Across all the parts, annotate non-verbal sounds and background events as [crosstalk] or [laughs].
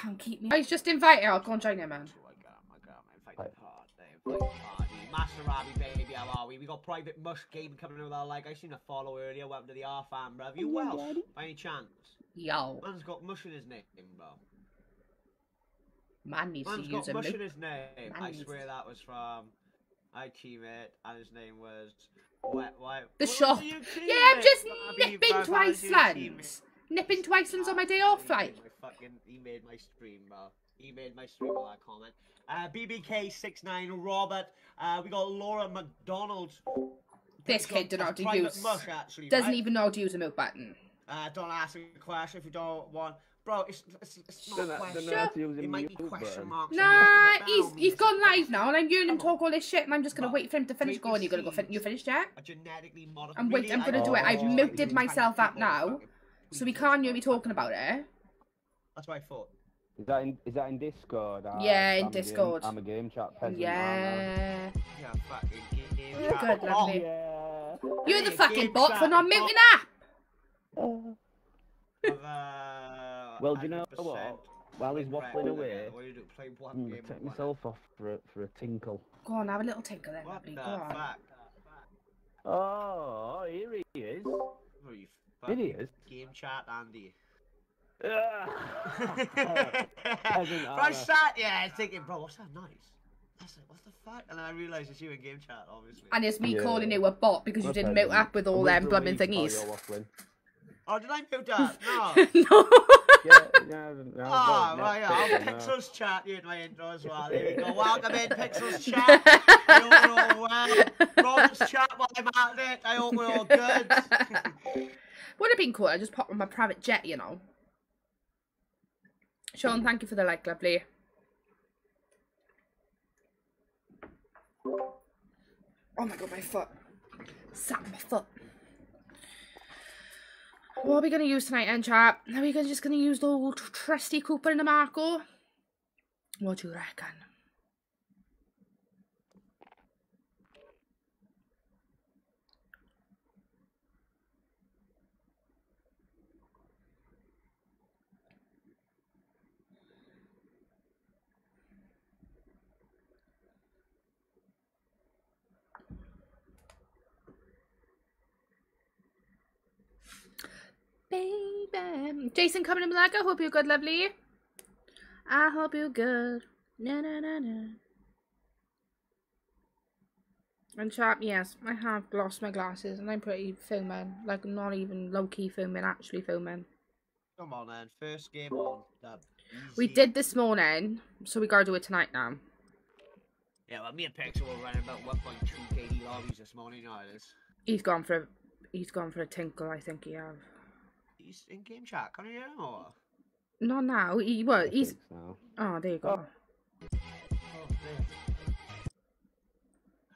can't keep me. Oh, he's just invited. I'll go and join him, man. Oh, I got him, I got him. Fight the party, fight the party. Maserati, baby, how are we? We got Private Mush game coming with our like. I seen a follow earlier. Welcome to the R fam, bruv. You well? By any chance? Yo, Man's got Mush in his name, bro. man needs Man's to use got a Mush in his name. Man I swear to- that was from my teammate, and his name was. What? What? The what shop. Yeah, I'm just nipping bro, to that was Iceland. Nipping to Iceland on my day off, He like. my fucking, he made my stream, bro. He made my stream with that comment. Uh, BBK69, Robert. Uh, we got Laura McDonald. This kid don't sure know how to use- Mush, actually, Doesn't right? even know how to use a milk button. Uh, don't ask a question if you don't want. Bro, it's, it's, it's not a know- question. know how to use a It might be question button. marks. Nah, he's he's gone live now, and I'm hearing him talk all this shit, and I'm just gonna wait for him to finish going. You're gonna go? Fin- seeds. you finished yet? A genetically modified. I'm wait- I'm gonna do it. I've muted myself up now, So we can't hear me talking about it. That's what I thought. Is that in is that in Discord? Ah, Yeah, in I'm a game- Discord. I'm a game chat peasant. Yeah. Yeah, fucking game You're chat. good, Oh, lovely. Yeah. You're the fucking bot for chat, not bot. muting up. of, uh, Well, do you know what? While he's waffling away, What do you do? Play one I'm game gonna take myself off for a, for a tinkle. Go on, have a little tinkle then, What the Go on. fuck? Oh, here he is. Oh, you Here he fucking is. Game chat, Andy. Bro, Peasant I armor. sat yeah thinking, bro, what's that noise? That's like, what the fuck? And then I realised it's you in game chat, obviously. And it's me Yeah. calling you a bot because you didn't mute up with all them the blooming thingies. Oh, did I mute that? [laughs] No. no. Yeah, yeah, no, Ah, no, right, yeah. no. I'll Pixels chat you in my intro as well. There we go. [laughs] Welcome in, Pixels [laughs] chat. I hope we're all well. Rob's chat while I'm at it. I hope we're all good. Would have been cool. I just popped on my private jet, you know. Sean, thank you for the like, lovely. Oh my god, my foot. Sat my foot. What are we going to use tonight, then, chap? Are we just going to use the old trusty Cooper and the Marco? What do you reckon? Baby. Jason coming in black. I hope you're good, lovely. I hope you're good. Na na na na. And chap, yes, I have lost my glasses and I'm pretty filming. Like, not even low key filming, actually filming. Come on, then. First game on. We did this morning, so we gotta do it tonight now. Yeah, well, me and Pixel were running about 1.2 KD lobbies this morning. You know how it is. He's gone for a, he's gone for a tinkle, I think he have. He's in game chat. Can you hear him or? Not now. He well, I he's so. oh there you go. Oh, there.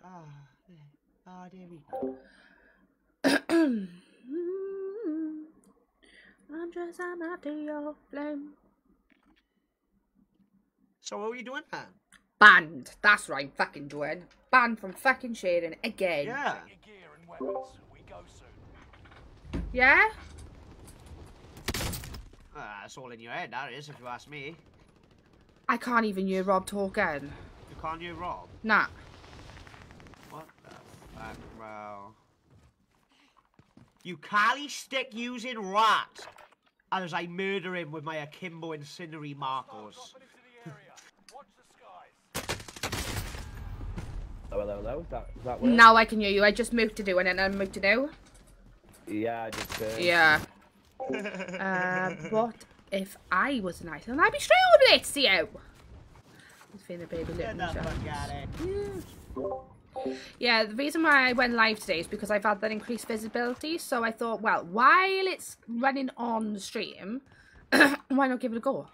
Ah, there. Ah, there we go. [clears throat] I'm just I'm after your flame. So what are you doing, man? Banned. That's right. I'm fucking doing. Banned from fucking sharing again. Yeah. Your gear and weapons. We go soon. Yeah? Ah, it's all in your head, that is, if you ask me. I can't even hear Rob talking. You can't hear Rob. Nah. What the fuck, bro? You Kali stick using rat as I murder him with my Akimbo incendiary Marcos. Dropping into the area. Watch the skies. Hello, hello, hello. Is that, is that? Now I can hear you. I just moved to do and then I moved to do. Yeah, I just. Uh, Yeah. Uh, [laughs] what if I was an item? I'd be straight over there to see you. The baby little the fuck shots. out of Yeah, the reason why I went live today is because I've had that increased visibility. So I thought, well, while it's running on the stream, [clears throat] why not give it a go?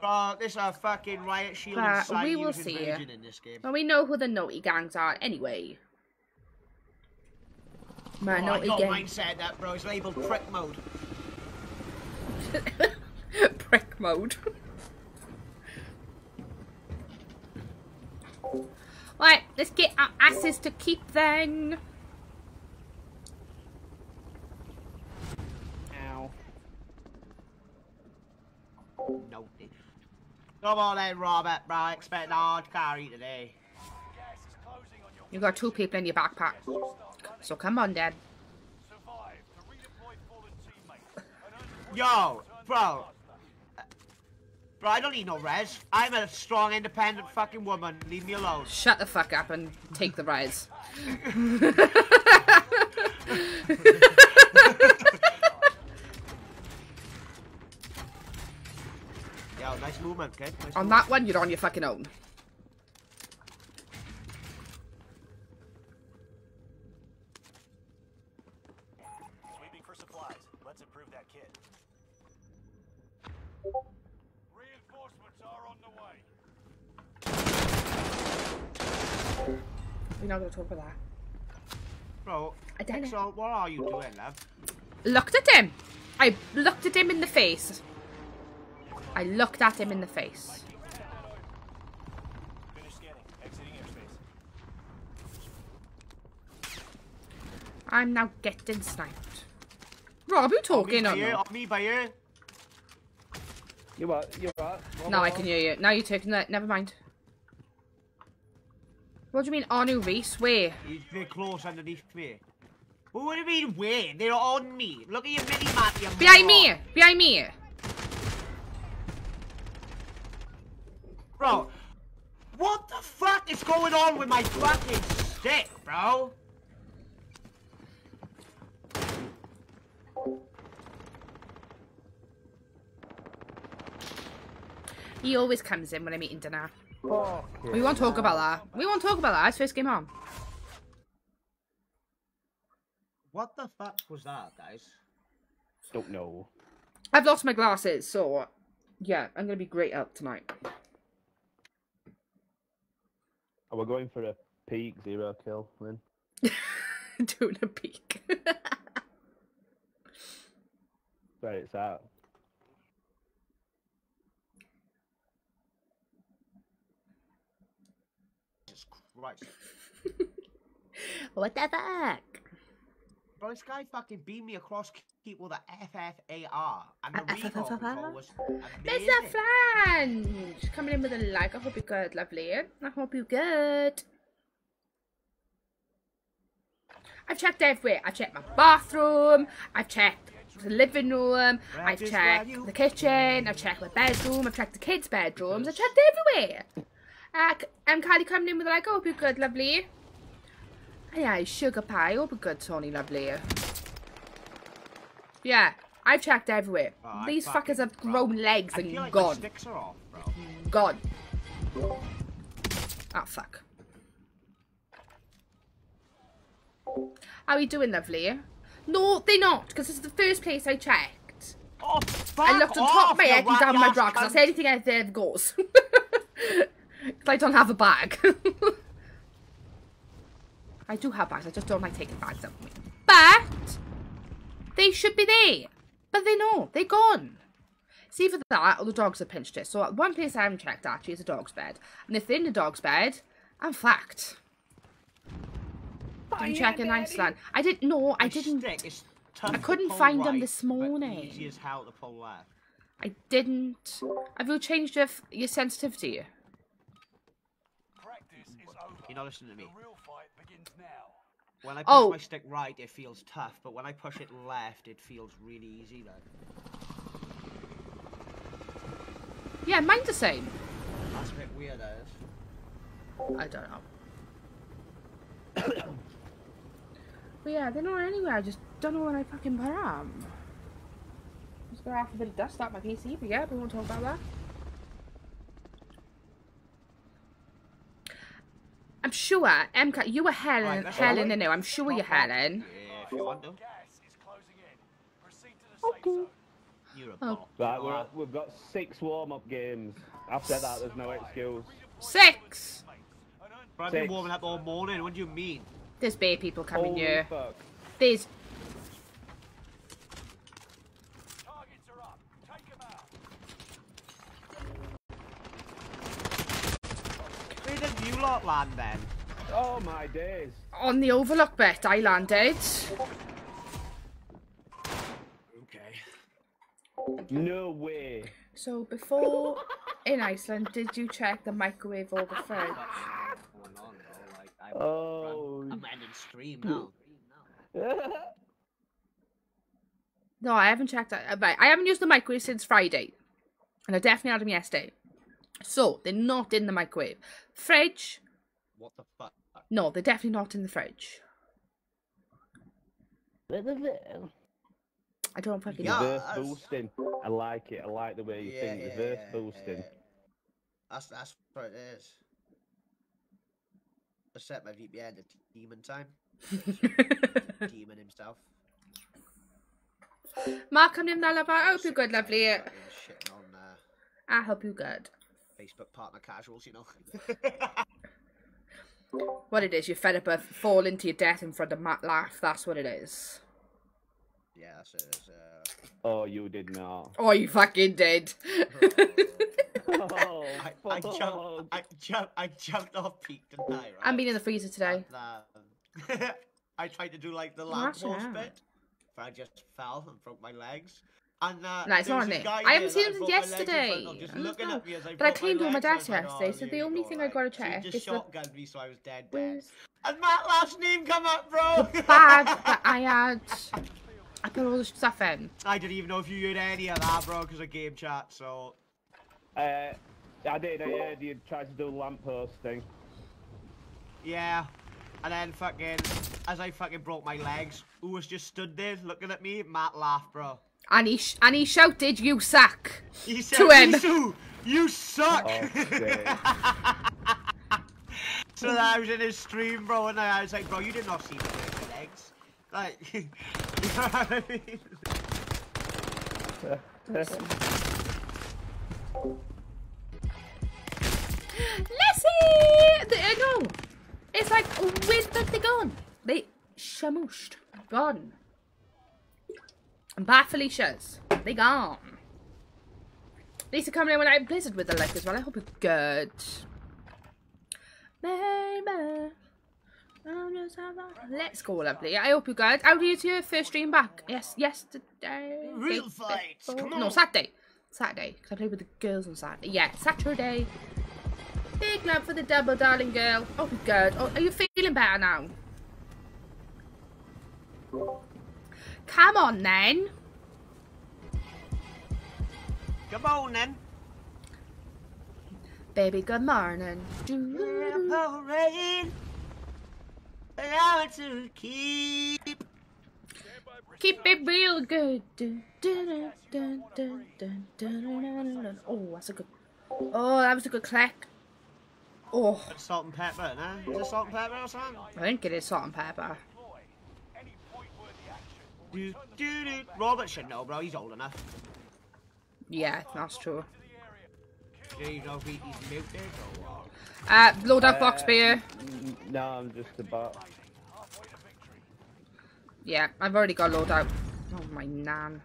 Bro, this is a fucking riot shield But we will see. In this game. Well, we know who the naughty gangs are anyway. My Oh, naughty gang. up, bro. It's labeled prick mode. [laughs] Prick mode. right, let's get our asses to keep then. Ow. No. Come on then, Robert, bro. I expect a hard carry today. Gas is closing on your You got two people in your backpack. So come on, then. survive to redeploy fallen teammates. and earn the Yo, bro. Bro, I don't need no res. I'm a strong, independent fucking woman. Leave me alone. Shut the fuck up and take the rise. [laughs] [laughs] Yo, nice movement, kid. Nice On movement. that one, you're on your fucking own. Sweeping for supplies. Let's improve that kit. Reinforcements are on the way. We're not going to talk about that. Bro, I don't know. so what are you doing, love? Looked at him. I looked at him in the face. I looked at him in the face. Finish scanning. Exiting airspace. I'm now getting sniped. Rob, you talking me you, not? on me by you. You what? You what? What, Now I can hear you. Now you're taking that. Never mind. What do you mean, Anu Reese? Where? He's very close underneath me. Well, what do you mean where? They're on me. Look at your mini map, you Behind me! Behind me! Bro, what the fuck is going on with my fucking stick, bro? He always comes in when I'm eating dinner. Fuck We won't talk about that. We won't talk about that. It's first game on. What the fuck was that, guys? Don't know. I've lost my glasses, so yeah, I'm gonna be great out tonight. Oh, we're going for a peak zero kill then. [laughs] Doing a peak. [laughs] Where it's at. Jesus Christ. what the fuck? Bro, this guy fucking beat me across keep with a FFAR, and the recoil control was amazing. Mr. Flange! Coming in with a like. I hope you're good, lovely. I hope you're good. I've checked everywhere. I checked my bathroom. I've checked the living room. I've checked the kitchen. I've checked my bedroom. I've checked the kids' bedrooms. I've checked everywhere. Uh, c- I'm Kylie coming in with a like. I hope you're good, lovely. Yeah, sugar pie. Hope you're good, Tony, lovely. Yeah, I've checked everywhere. Oh, These fuckers have bro, grown legs and like gone. off, bro. Gone. Oh, fuck. How are you doing, lovely? No, they're not, because this is the first place I checked. Oh, I looked on top of my head and down my bra, because that's anything out there goes. [laughs] Because I don't have a bag. [laughs] I do have bags, I just don't like taking bags up with me. But, they should be there. But they're not, they're gone. It's either that or the dogs have pinched it. So one place I haven't checked actually is a dog's bed. And if they're in the dog's bed, I'm fucked. I'm checking Iceland. I didn't know. I didn't. I couldn't find them this morning. Easy as hell to pull left. I didn't. Have you changed your, your sensitivity? Practice is over. You're not listening to me. The real fight begins now. When I push Oh. my stick right, it feels tough, but when I push it left, it feels really easy. Like Yeah, mine's the same. that's a bit weird. That is. I don't know. but yeah, they're not anywhere. I just don't know where I fucking put them. Just gonna have a bit of dust out my PC, but yeah, we won't talk about that. Sure, MK, you were Helen, Right, Helen go. in there. I'm sure you're Helen. Yeah, if you want to. Gas is closing in. Proceed to the safe zone. You're a Oh. bot. Right, we're, we've got six warm-up games. After that, there's no excuse. Six! And I've been warming up all morning. What do you mean? There's bay people coming Holy here. fuck. There's targets are up. Take them out. Where did you lot land then? Oh my days. on the overlook bit. I landed. Okay. No way. So before [laughs] In Iceland, did you check the microwave or the [laughs] fridge? What's going on, bro? Like, I'm, Oh. I'm ending stream now. No, I haven't checked that. Right, I haven't used the microwave since Friday. And I definitely had them yesterday. So, they're not in the microwave. Fridge? What the fuck? No, they're definitely not in the fridge. I don't fucking Yeah. know. Reverse that's- boosting. I like it. I like the way you think. Reverse boosting. That's that's what it is. I set my VPN to demon time. [laughs] demon himself. Mark, I'm in that lover. I hope you're good, lovely. Fucking Shitting on uh, I hope you're good. Facebook partner casuals, you know. [laughs] What it is, you're fed up of falling to your death in front of Matt Laugh. That's what it is. yeah, that's. It's, uh, Oh, you did not. Oh, you fucking did. Oh, [laughs] I, I jumped. I jumped. I jumped off peak, didn't I? Right? I'm being in the freezer today. And, um, [laughs] I tried to do like the lamp Watch post out. bit, but I just fell and broke my legs. And uh, No, it's not on a it. I haven't seen that him broke my legs in yesterday. front I know. at me as I But I cleaned all my legs, I was desk yesterday, "Oh, so the only thing go," I gotta like, so he check is the- shotgunned me, so I was dead, dead. And Matt last name come up, bro. [laughs] bag that I had? I put all the stuff in. I didn't even know if you heard any of that, bro, because of game chat. So Uh, I did. I heard you tried to do lamppost thing. yeah. And then fucking, as I fucking broke my legs, who was just stood there looking at me? Matt laughed, bro. And he, sh- and he shouted, you suck. He said, To him. "Misu, you suck. Oh, [laughs] so then I was in his stream, bro, and I was like, bro, you did not see me break my legs. Like, [laughs] you know what I mean? Leslie! The, uh, no! It's like, where's the they gone? They shamooshed. Gone. And bad Felicia's. They gone. Lisa coming in when I Blizzard with the like as well. I hope you're good. Baby. I'm just having- Let's go, lovely. I hope you're good. How do you to your first stream back? Yes, yesterday. Real before- No. Saturday. Saturday. Because I played with the girls on Saturday. Yeah, Saturday. Big love for the double, darling girl. Oh, good. Oh, are you feeling better now? Come on then. Good morning. Baby, good morning. Rain, allow to keep. Keep it real good. Oh, that's a good. Oh, that was a good clack. Oh. Salt and pepper, no? Is it salt and pepper or something? I think it is salt and pepper. Do, do, do. Robert should know, bro. He's old enough. Yeah, that's true. Do you know if he's muted or what? Uh, load up box Uh, beer. No, I'm just about. Halfway. Yeah, I've already got load out. Oh my nan.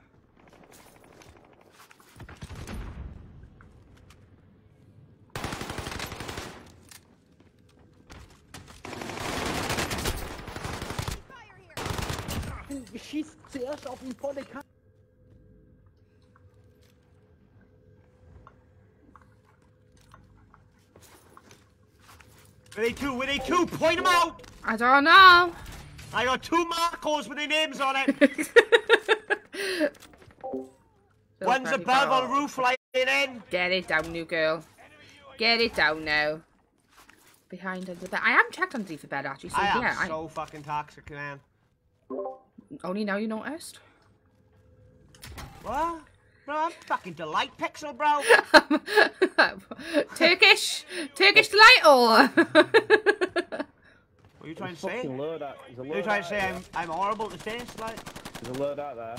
Schießt zuerst auf ihn volle Kanne. Were they two? Were they two? Point them out! I don't know. I got two Marcos with their names on it. [laughs] One's above on roof, like in. Get it down, new girl. Get it down now. Behind under the bed. I haven't checked underneath the bed actually, so I am yeah. so fucking toxic, man. I, only now you noticed. What? Bro, I'm fucking delight pixel, bro. [laughs] Turkish, Turkish delight or? What are you trying to say? Fucking load out. There's a Are you trying to say. I'm I'm horrible to taste, like? There's a load out there.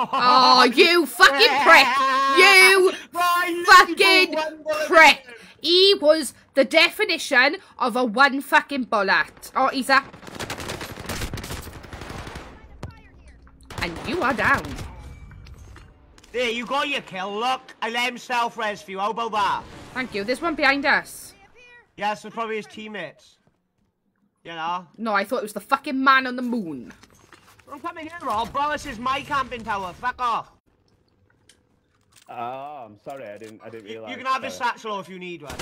oh, you fucking prick! You [laughs] fucking you one bullet. prick! He was the definition of a one fucking bullet. Oh, he's up. You are down. There, you got your kill. Look, I let him self-res for you. How about that? Thank you. There's one behind us. Yes, they're probably his teammates. You know? No, I thought it was the fucking man on the moon. I'm coming here, Rob. Bro, this is my camping tower. Fuck off. Ah. Oh, I'm sorry, I didn't, I didn't You, realise. you can have this sorry. satchel if you need one.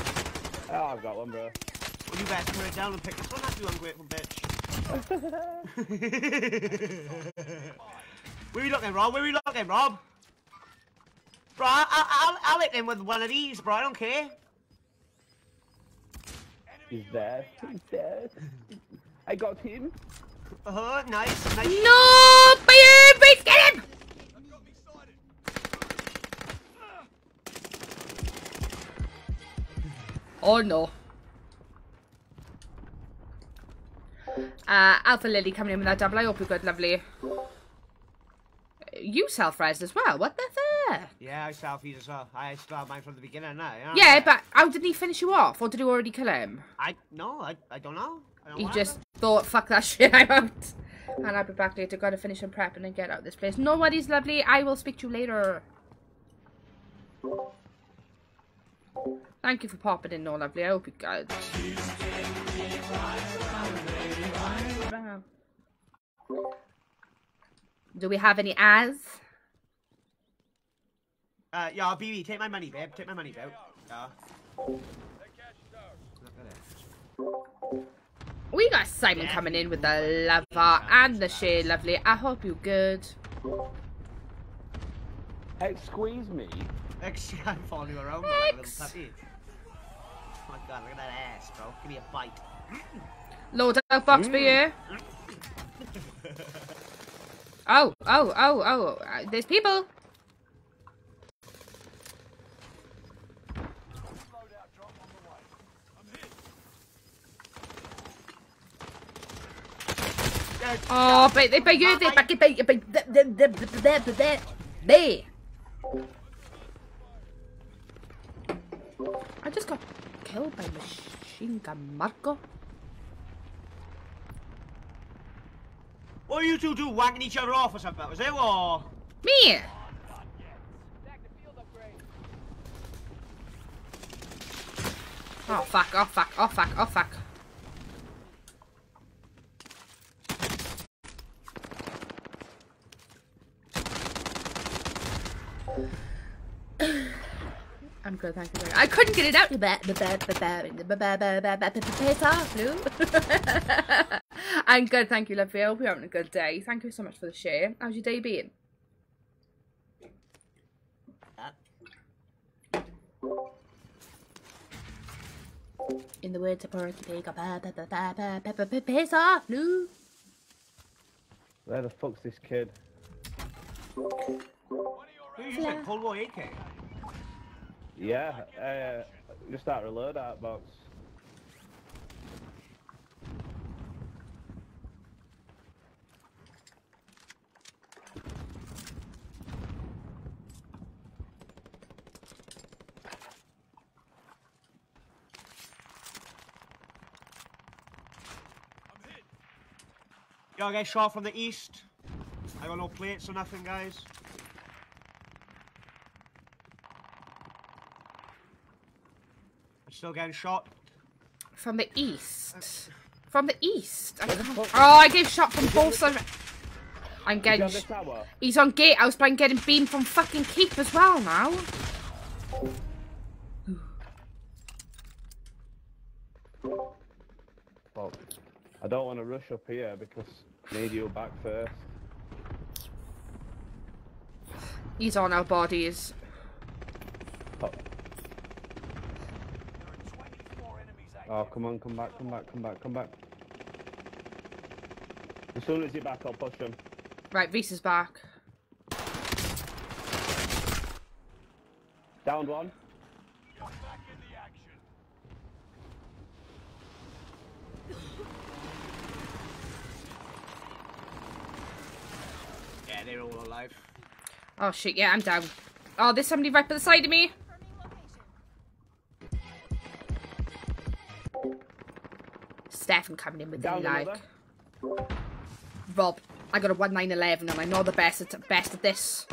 Oh, I've got one, bro. Well, you better put it down and pick this one up, you ungrateful bitch. [laughs] [laughs] Where are you looking, Rob? Where are you looking, Rob? Bro, I, I, I'll, I'll hit him with one of these, bro. I don't care. He's dead. He's dead. I got him. Uh huh. Nice. Nice. No! Fire! Please get him! Oh no. Uh, Alpha Lily coming in with that double. I hope you're good, lovely. You self-res as well. What the fuck? Yeah, I selfies as well. I have mine from the beginning now. you know? Yeah, but oh, how did he finish you off? Or did you already kill him? I no, I, I don't know. I don't He just thought, fuck that [laughs] shit, I'm out. And I'll be back later. Gotta finish and prep and then get out of this place. No worries, lovely. I will speak to you later. Thank you for popping in, no lovely. I hope you guys. Do we have any as? happened. Uh, yeah, BB, take my money, babe. Take my money, babe. Yeah. Look at it. We got Simon coming in with the lava and the shade, lovely. I hope you're good. Excuse me. Ex- [laughs] I'm following you around like a little Ex. puppy. Oh my god, look at that ass, bro. Give me a bite. Load up box for you. Oh, oh, oh, oh. uh, There's people. Oh, but they but you they but but but they I just got killed by machine gun Marco. What are you two do? Whacking each other off or something? Was it or? Me. Oh fuck! Oh fuck! Oh fuck! Oh fuck! I'm good, thank you. very- I couldn't get it out. The bat, the bat, the bat, the bat, the bat, the bat, the piss off, Lou. I'm good, thank you, lovely. I hope you're having a good day. Thank you so much for the share. How's your day been? In the words of Porky Pig, piss off, Lou. Where the fuck's this kid? Yeah, uh, just that reload that box. I get shot from the east. I got no plates or nothing, guys. I'm still getting shot. From the east. Uh, from the east. I Oh, I gave shot from both sides. I'm Is he getting. on sh- tower? He's on gatehouse, but I'm getting beamed from fucking keep as well now. Fuck. I don't want to rush up here because need you back first. He's on our bodies. Oh, oh, come on, come back, come back, come back, come back. As soon as you're back, I'll push him. Right, Reese is back. Downed one. Yeah, they're all alive. Oh shit, yeah, I'm down. Oh, there's somebody right by the side of me. Stefan coming in with the Down like. Rob, I got a 1911 and I know the best at best at this.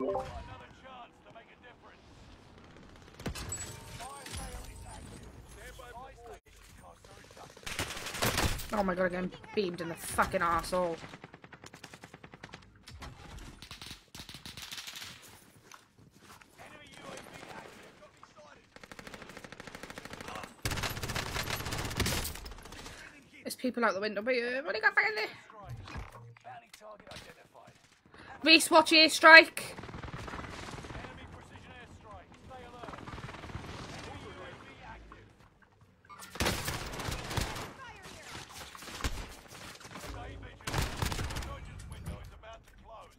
Another chance to make a difference. Fire sale is active. Stand by my station. Costs are adjusted. Oh my god, I'm beamed in the fucking sighted. There's people out the window, but uh, what do you got back in there? Reese, watch airstrike. Enemy precision airstrike. Stay alert. Enemy UAV active. Stay vigilant. Emergence window is about to close.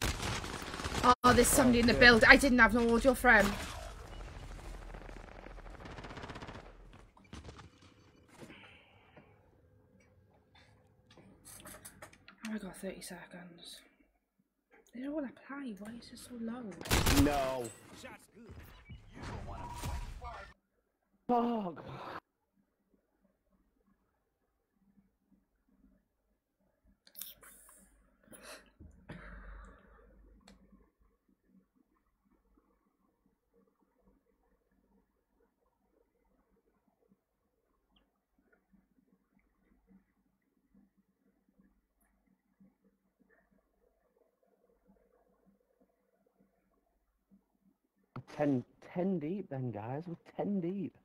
Oh, there's somebody in the build. I didn't have no audio for him. Oh, I got 30 seconds. They don't want to play. Why is it so low? No. Fuck. Ten, ten deep then, guys. We're ten deep.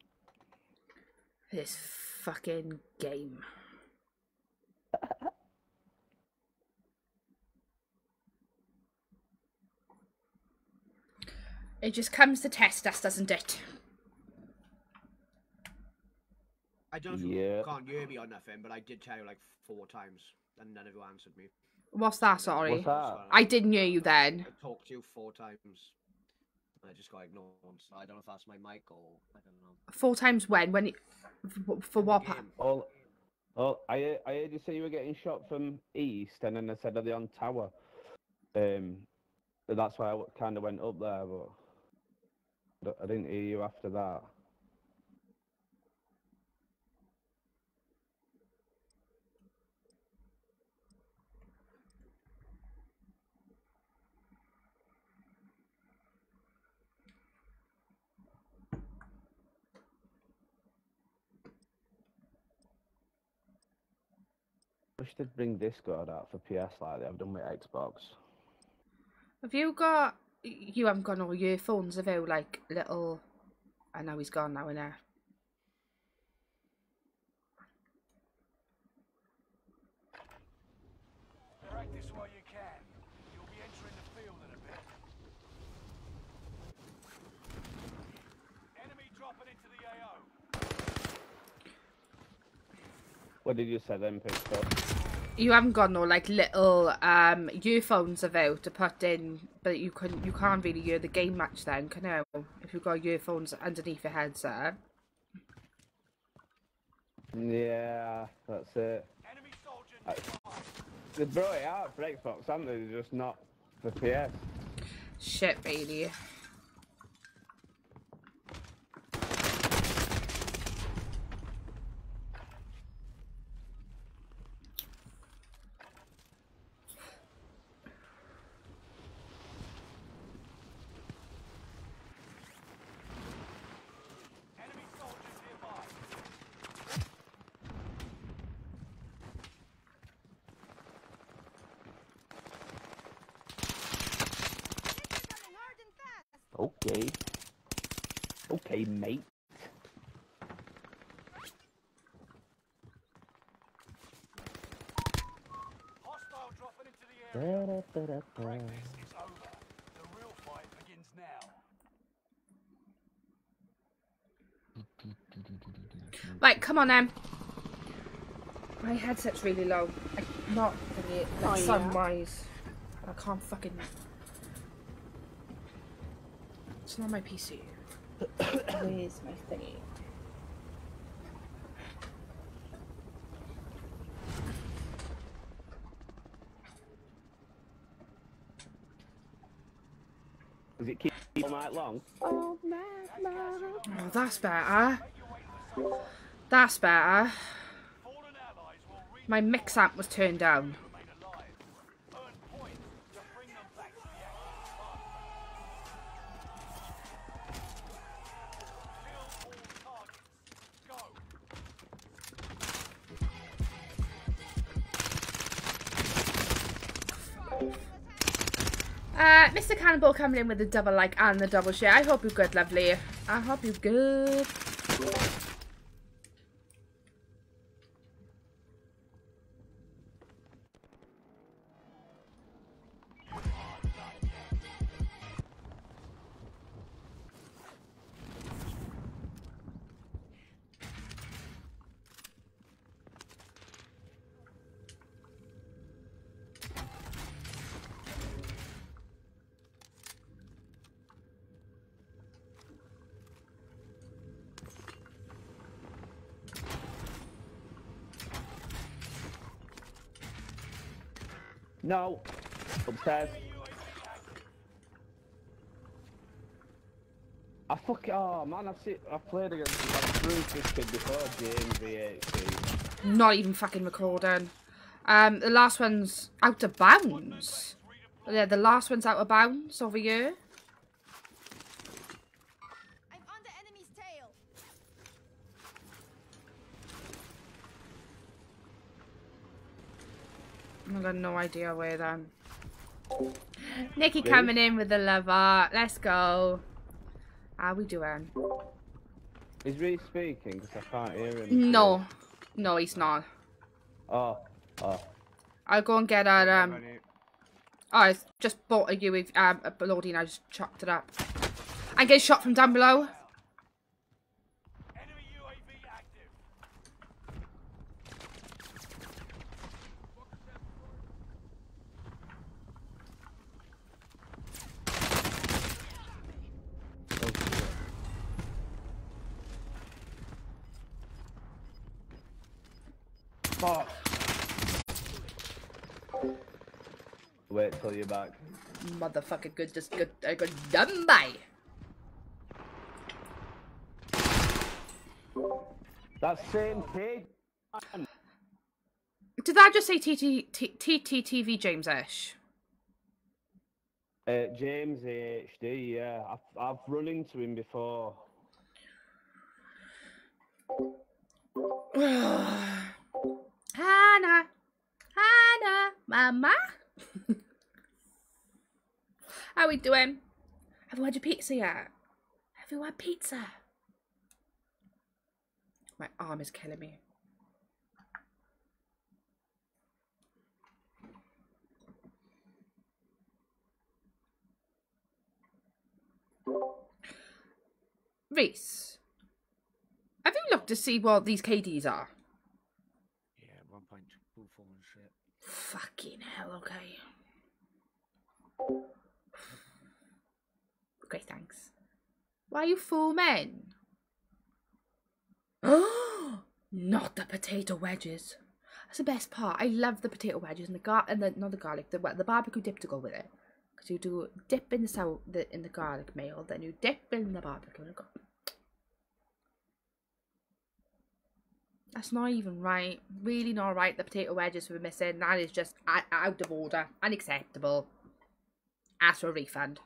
This fucking game. [laughs] it just comes to test us, doesn't it? I don't Yeah. you can't hear me or nothing, but I did tell you like four times, and none of you answered me. What's that, sorry? What's that? I didn't hear you then. I talked to you four times. I just got ignored. So I don't know if that's my mic or I don't know. Four times when? When? It, for, for what? pa- Game. All, all, I, I heard you say you were getting shot from east, and then I said, are they on tower? Um, that's why I kind of went up there, but I didn't hear you after that. Wish they'd bring Discord out for PS like they've done with Xbox. Have you got? You haven't got all your phones, have you? Like little. I know he's gone now, innit? Practice while you can. You'll be entering the field in a bit. Enemy dropping into the AO. What did you say then, Pistol? You haven't got no like little um earphones about to put in, but you can you can't really hear the game match then, can you? If you've got earphones underneath your headset. Yeah, that's it. Enemy soldier I- nearby. They brought it out for Xbox, haven't they? They're just not for PS. Shit, really. Enemy soldiers nearby. Okay. Okay, mate. Hostile dropping into the area. Da-da-da-da-da. Practice is over. The real fight begins now. Right, come on, Em. My headset's really low. I'm not thingy, oh, like sound wise. I can't fucking. It's not my PC. Where's my thingy? Does it keep all night long? Oh, that's better. That's better. Fallen allies will reach My mix amp was turned down. Cannonball coming in with the double like and the double share. I hope you're good, lovely. I hope you're good. No. Upstairs. I fuck Oh man, I've seen, I've played against I've bruised this kid before, James VHC. Not even fucking recording. Um, the last one's out of bounds. Yeah, the last one's out of bounds over here. I'm on the enemy's tail. I got no idea where then. Nikki coming in with the lover. Let's go. How we doing? Is Reese speaking? Because I can't hear him. No. No, he's not. Oh, oh. I'll go and get our, um... Oh, I just bought a UAV, um, a Bloody and I just chopped it up. And get shot from down below. Wait till you're back. Motherfucker good, just good, I got done by. That same kid. Did that just say TT, TTTV James Ash? Uh, James AHD, yeah. I've, I've run into him before. [sighs] Hannah, Hannah, Mama. [laughs] How we doing? Have you had your pizza yet? Have you had pizza? My arm is killing me. Reese, have you looked to see what these KDs are? Yeah, 1.24 and shit. Fucking hell, okay. Okay, thanks. Why are you foaming? [gasps] Oh, not the potato wedges. That's the best part. I love the potato wedges and the gar and the not the garlic, the the barbecue dip to go with it. Because you do dip in the sour the in the garlic mayo, then you dip in the barbecue and go. That's not even right. Really not right. The potato wedges were missing. That is just out of order. Unacceptable. Ask for a refund.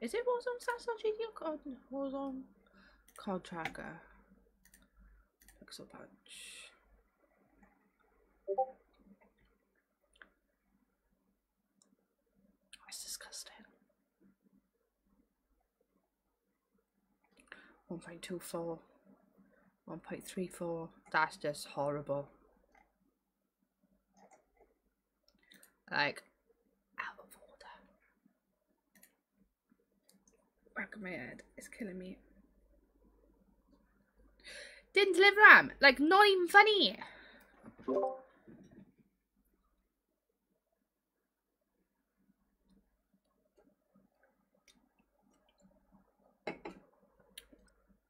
Is it Warzone stats on GT or Warzone COD tracker? Pixel punch. That's disgusting. 1.24 1.34 that's just horrible. Like out of order. Back of my head it's killing me. Didn't deliver am. Like not even funny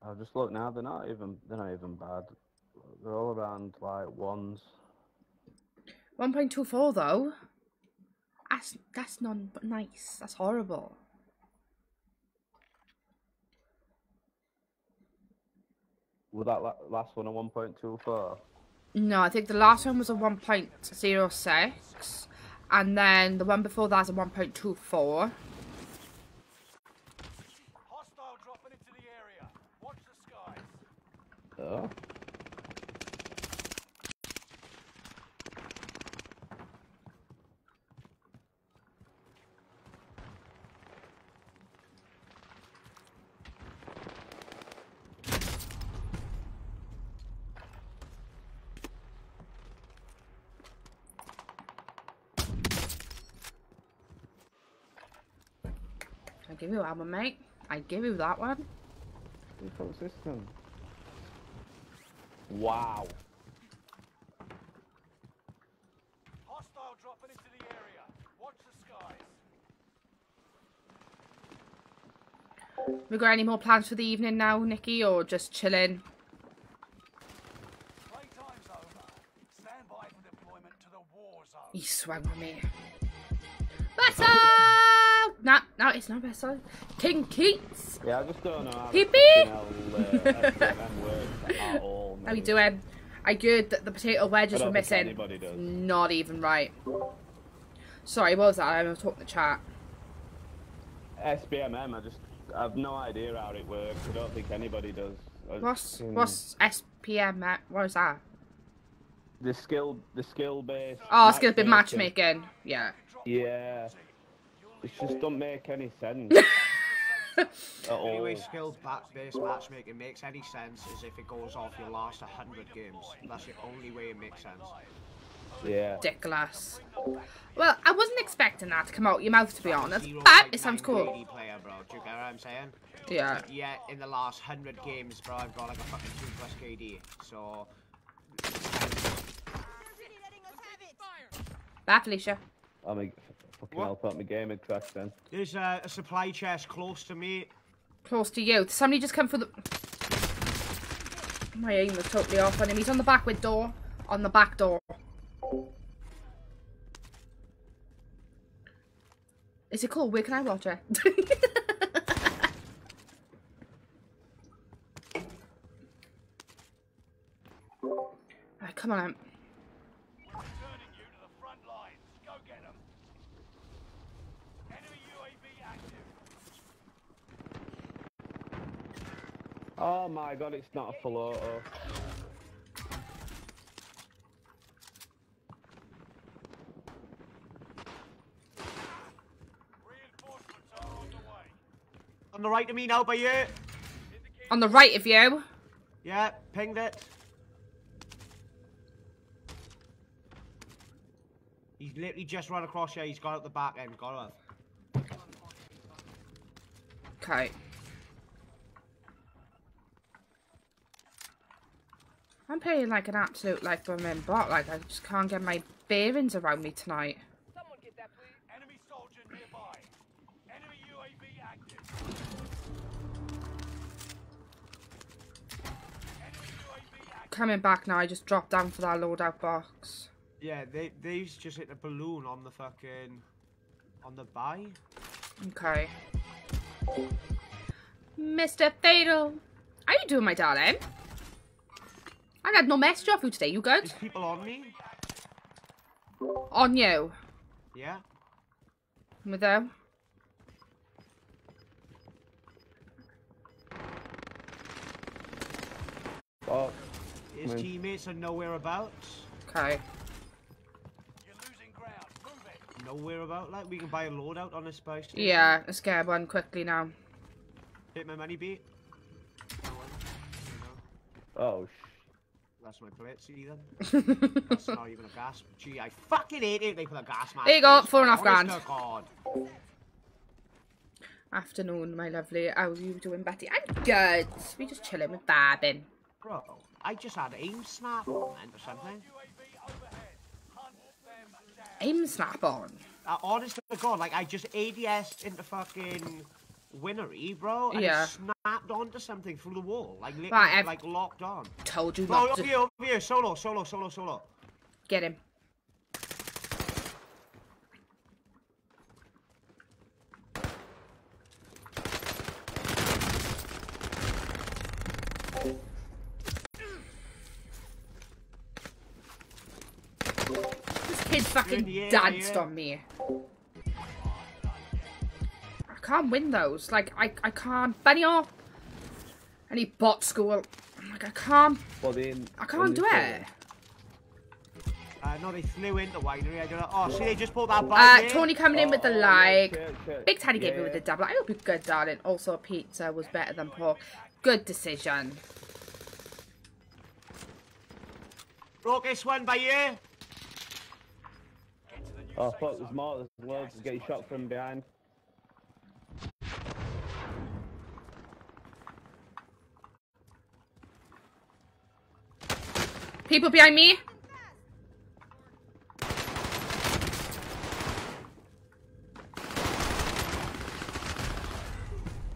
I've just looked now. They're not even. They're not even bad. They're all around like ones. 1.24 though That's that's not nice. That's horrible. Was that la- last one a 1.24? No, I think the last one was a 1.06, and then the one before that's a 1.24. Hostile dropping into the area. Watch the skies. Oh. I give you that one, mate. I give you that one. Default system. Wow. Hostile dropping into the area. Watch the skies. We got any more plans for the evening now, Nikki, or just chilling? Playtime's over. Stand by for deployment to the war zone. He swung with me. Vessel! No, no, it's not Vessel. King Keats. Yeah, I just don't know how [laughs] Pee the pee. fucking hell, SBMM works at all. How you doing? I heard that the potato wedges were missing. Not even right. Sorry, what was that? I was talking to chat. SBMM, I just I have no idea how it works. I don't think anybody does. What's fucking- what's SPM? at- What is that? the skill the skill based? Oh, it's gonna be matchmaking. Yeah. Yeah, it just don't make any sense [laughs] at The only all. way skills ba- based matchmaking makes any sense is if it goes off your last 100 games. That's the only way it makes sense. Yeah, Ridiculous. Well, I wasn't expecting that to come out your mouth, to be honest. But it sounds cool. Player, bro. Do you get what I'm saying? Yeah. Yeah, in the last 100 games, bro, I've got like a fucking 2 plus KD. So, They're really letting us have it. Bye, Felicia. I mean, fucking What? hell, thought my game had crashed then. there's a, a supply chest close to me. Close to you. Somebody just come for the. My aim was totally off on him. He's on the back with door. On the back door. Is it cool? Where can I watch it? [laughs] Alright, come on. Em. Returning you to the front lines. Go get them. Enemy UAV active. Oh my god, it's not a full auto. On the. On the right of me now, by you. On the right of you. Yeah, pinged it. He's literally just run across here. He's got out the back end. Got it. Okay. I'm playing like an absolute like woman bot. Like I just can't get my bearings around me tonight. Enemy soldier nearby. Enemy UAV active. Enemy UAV active. Coming back now. I just dropped down for that loadout box. Yeah, they they's just hit a balloon on the fucking on the buy. Okay. Mr. Fatal. How you doing, my darling? I had no message off you today. You good? There's people on me. On you. Yeah. With them. Oh, His teammates are nowhere about. Okay. You're losing ground. Move it. Nowhere about. Like we can buy a loadout on this space. station. Yeah, let's get one quickly now. Hit my money beat. oh, sh- That's my plate. See then. [laughs] That's not even a gas. Gee, I fucking hate it. They put a gas mask. There you go, face four and a on. half Honest grand. to God. Afternoon, my lovely. How are you doing, Betty? I'm good. We just chilling with Barbin. Bro, I just had aim snap on then or something. Aim snap on. Uh, honest to God, like I just ADS into fucking Winery, bro, and Yeah. snapped onto something through the wall, like literally, Right, like locked on. Told you Bro, not over to here, over here, solo, solo, solo, solo. get him. This kid fucking danced yeah. on me. I can't win those. Like, I, I can't. Bunny up. I need bot school. Like, I can't. Well, they, I can't do it. Uh, no, they flew into winery. I don't know. Oh, see, they just pulled that Uh, back. Tony coming in with the Oh, yeah, like. church, church. Big Teddy gave Yeah, me with the double. I hope you're good, darling. Also, pizza was better than pork. Good decision. Broke this one by you. Oh fuck, there's more. There's loads. He's getting shot from behind. People behind me.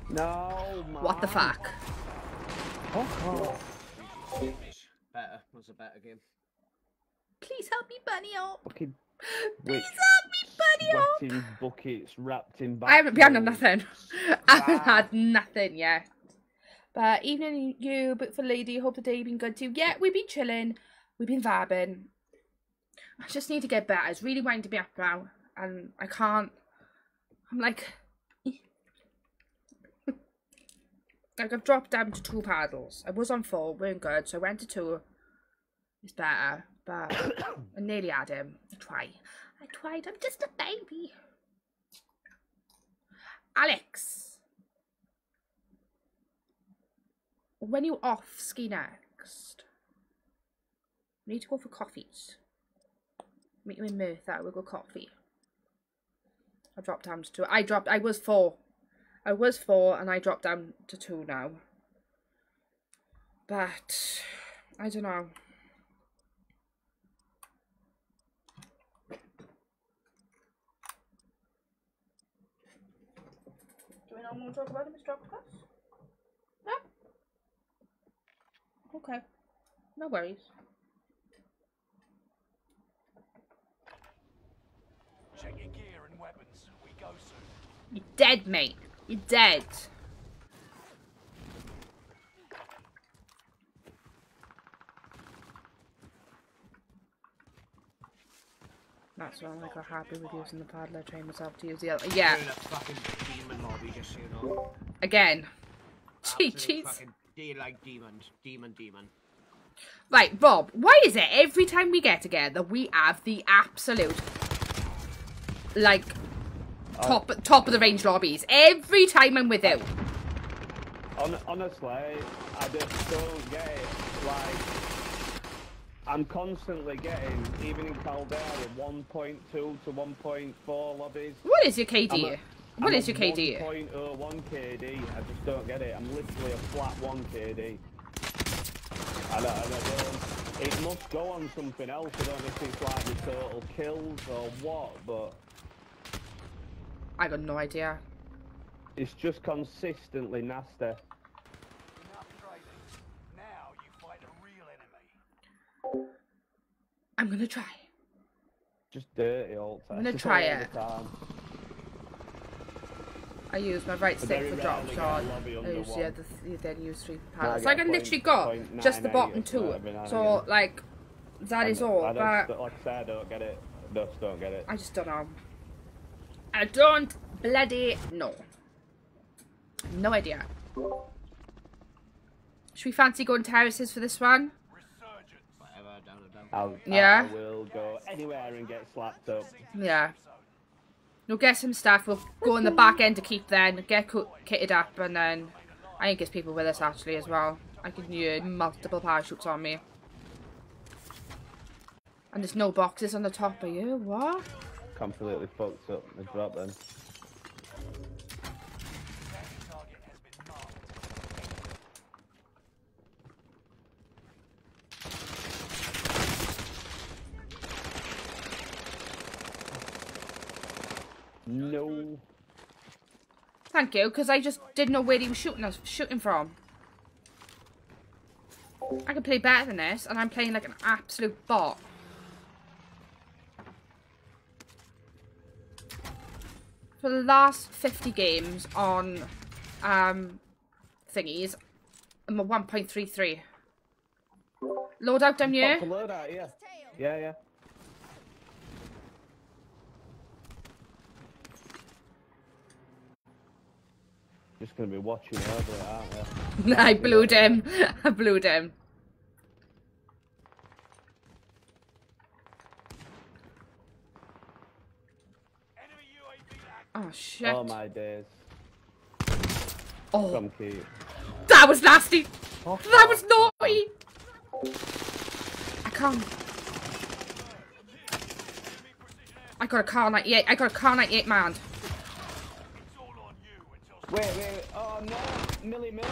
No, man. What the fuck? Fuck off. Better. Was a better game. Please help me, bunny up. Fucking Please help me, bunny up. sweating buckets wrapped in. I haven't been on bathrobe. nothing. [laughs] I haven't had nothing yet. But evening, you, beautiful lady. Hope the day been good too. Yeah, we've been chilling. We've been vibing. I just need to get better. It's really winding me up now, and I can't. I'm like, [laughs] like I've dropped down to two paddles. I was on four, weren't good, so I went to two. It's better, but I nearly had him. I tried. I tried. I'm just a baby. Alex, when you off ski next, we need to go for coffees. Meet you in Merthyr. We'll go coffee. I dropped down to two. I dropped. I was four. I was four, and I dropped down to two now. But I don't know. Do we not want to talk about it, Mr. Octopus? No? Okay. No worries. Check your gear and weapons. We go soon. You're dead, mate. You're dead. That's why I'm like happy with using the paddler train myself to use the other. Yeah, You're a fucking demon lobby, just so you know. again. Gee, Absolute [laughs] jeez. Fucking de- like demons. Demon, demon. Right, Bob, why is it every time we get together we have the absolute like oh. top top of the range lobbies? Every time I'm with you. Hon- honestly, I just don't get it. Like, I'm constantly getting, even in Caldera, 1.2 to 1.4 lobbies. What is your KD? What is your KD? 1.01 KD. I just don't get it. I'm literally a flat 1 KD. I don't, I don't, it must go on something else. I don't know if it's like the total kills or what, but I got no idea. it's just consistently nasty. I'm gonna try. Just dirty all the time. I'm gonna Just try it. I use my right stick very for drop shot. I use one. the th- then use three I paddles. Like I literally got just the bottom two. every now and So like that is I- all. I But like I said, I don't get it. Just don't get it. I just don't know. I don't bloody know. No idea. Should we fancy going terraces for this one? Resurgence. Whatever, down and down. I'll, Yeah. I will go anywhere and get slapped up. Yeah. We'll get some stuff. We'll go in the back end to keep then, get kitted up, and then I think it's people with us actually as well. I can use multiple parachutes on me. And there's no boxes on the top of you. What? Completely fucked up. The drop then. Target has been marked. No. Thank you, because I just didn't know where he was shooting us shooting from. I can play better than this, and I'm playing like an absolute bot. For the last 50 games on um, thingies, I'm a 1.33. Load out down here. load yeah. Yeah, yeah. Just gonna be watching over it, aren't you? [laughs] I blew him. [laughs] I blew him. Enemy UAV active. Oh shit. Oh my days. Oh, From Keith. that was nasty. Oh, That was naughty. I can't. I got a Kar98. I got a Kar98 man. It's all on you until Wait, wait, wait. Oh no, Millie Milker.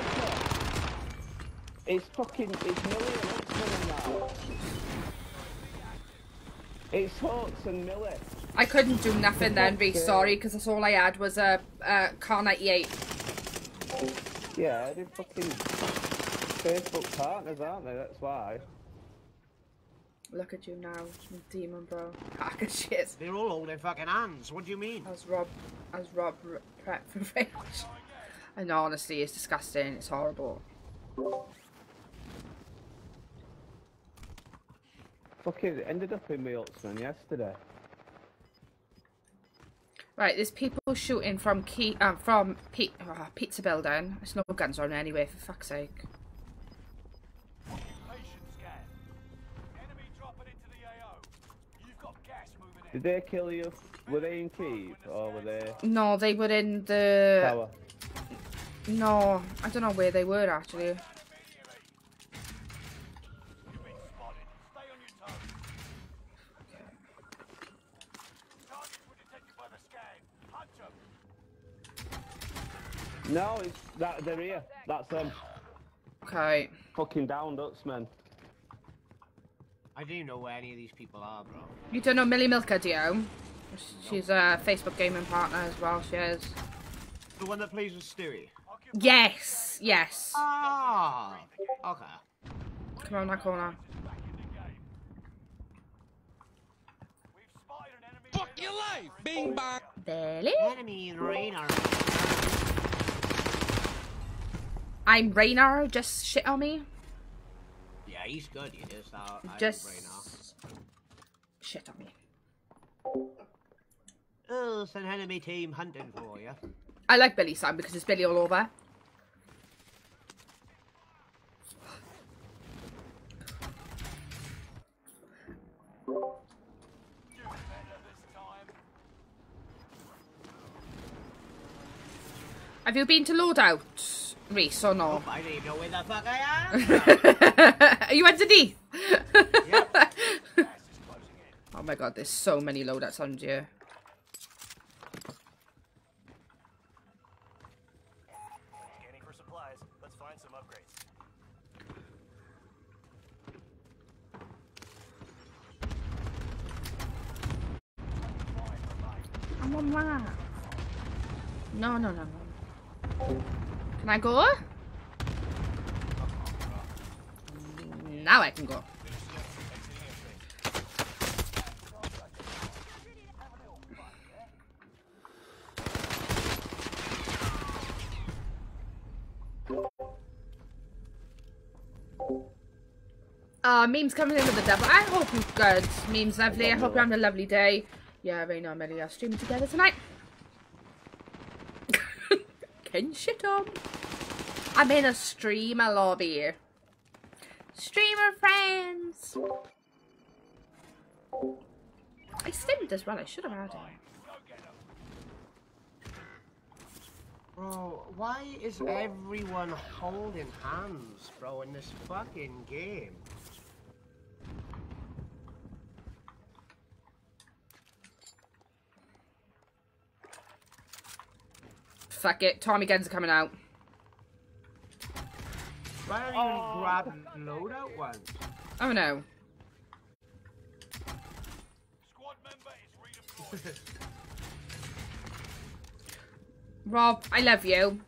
It's fucking, it's Millie and Hudson now. It's Hawks and Millie. I couldn't do nothing then, be sorry, because that's all I had was a, a Kar98. Yeah, they're fucking Facebook partners, aren't they? That's why. Look at you now, demon bro. Hack of shit. They're all holding fucking hands. What do you mean? As Rob, as Rob prep for [laughs] rage. I know, honestly, it's disgusting. It's horrible. Fucking ended up in my Uxman yesterday. Right, there's people shooting from key, um, from P- uh, pizza building. There's no guns on anyway, for fuck's sake. Did they kill you? Were they in Keith or were they No, they were in the. Tower? No, I don't know where they were actually. You've been spotted. Stay on your toes. Targets were detected by the scan. Hunt 'em. No, it's that they're here. That's them. Okay. Fucking down Uxman. I don't even know where any of these people are, bro. You don't know Millie Milker, do you? She's a Facebook gaming partner as well, she is. The one that plays with Stewie. Yes, yes. Ah, okay. Come on, that corner. Back in the game. We've spotted an enemy. Fuck your life! Bing bang! Really? Enemy radar. I'm Raynor, just shit on me. He's good. He is. Uh, Just Radar. shit on me. Oh, it's an enemy team hunting for you. I like Billy Sam because it's Billy all over. Do better this time. Have you been to Loadout, Reese, or no? I don't even know where the fuck I am. Are [laughs] you underneath? Yep. Gas is closing in. oh my god, there's so many loadouts on here. Scanning for supplies. Let's find some upgrades. I'm on that. No, no, no, no. Can I go? Now I can go. Uh, memes coming in with the devil. I hope you're good. Memes lovely. I hope you're having a lovely day. Yeah, Raina and Melly are streaming together tonight. You shit on? I'm in a streamer lobby. Streamer friends. I stimmed as well. I should have had it. Bro, why is everyone holding hands, bro, in this fucking game? Fuck it. Tommy guns are coming out. Why don't you even oh. grab loadout ones? Oh no. Squad member is redeployed. [laughs] Rob, I love you.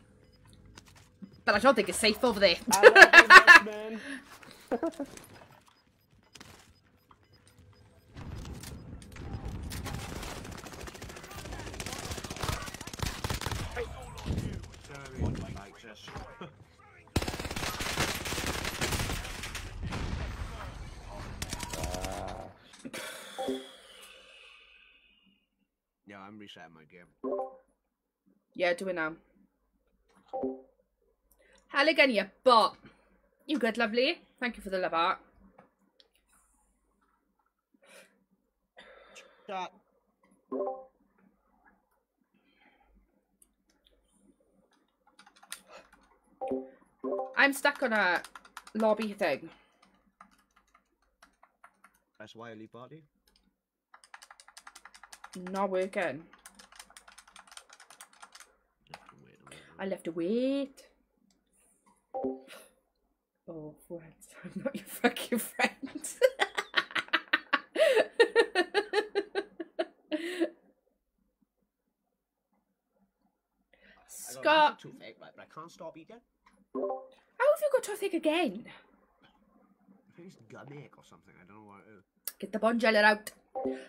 But I don't think it's safe over there. [laughs] [laughs] I love you, Uxman. Sorry, like this. yeah, I'm resetting my game. yeah, do it now. Hello again, you bot. You good, lovely? Thank you for the love art. Shut. I'm stuck on a lobby thing. That's why I leave party. Not working. Wait a minute. I left to wait. Oh, what? [laughs] I'm not your fucking friend. I got a Scott, toothache, right, but I can't stop eating. how have you got toothache again? I think it's gummy or something. I don't know what it is. Get the bonjela out.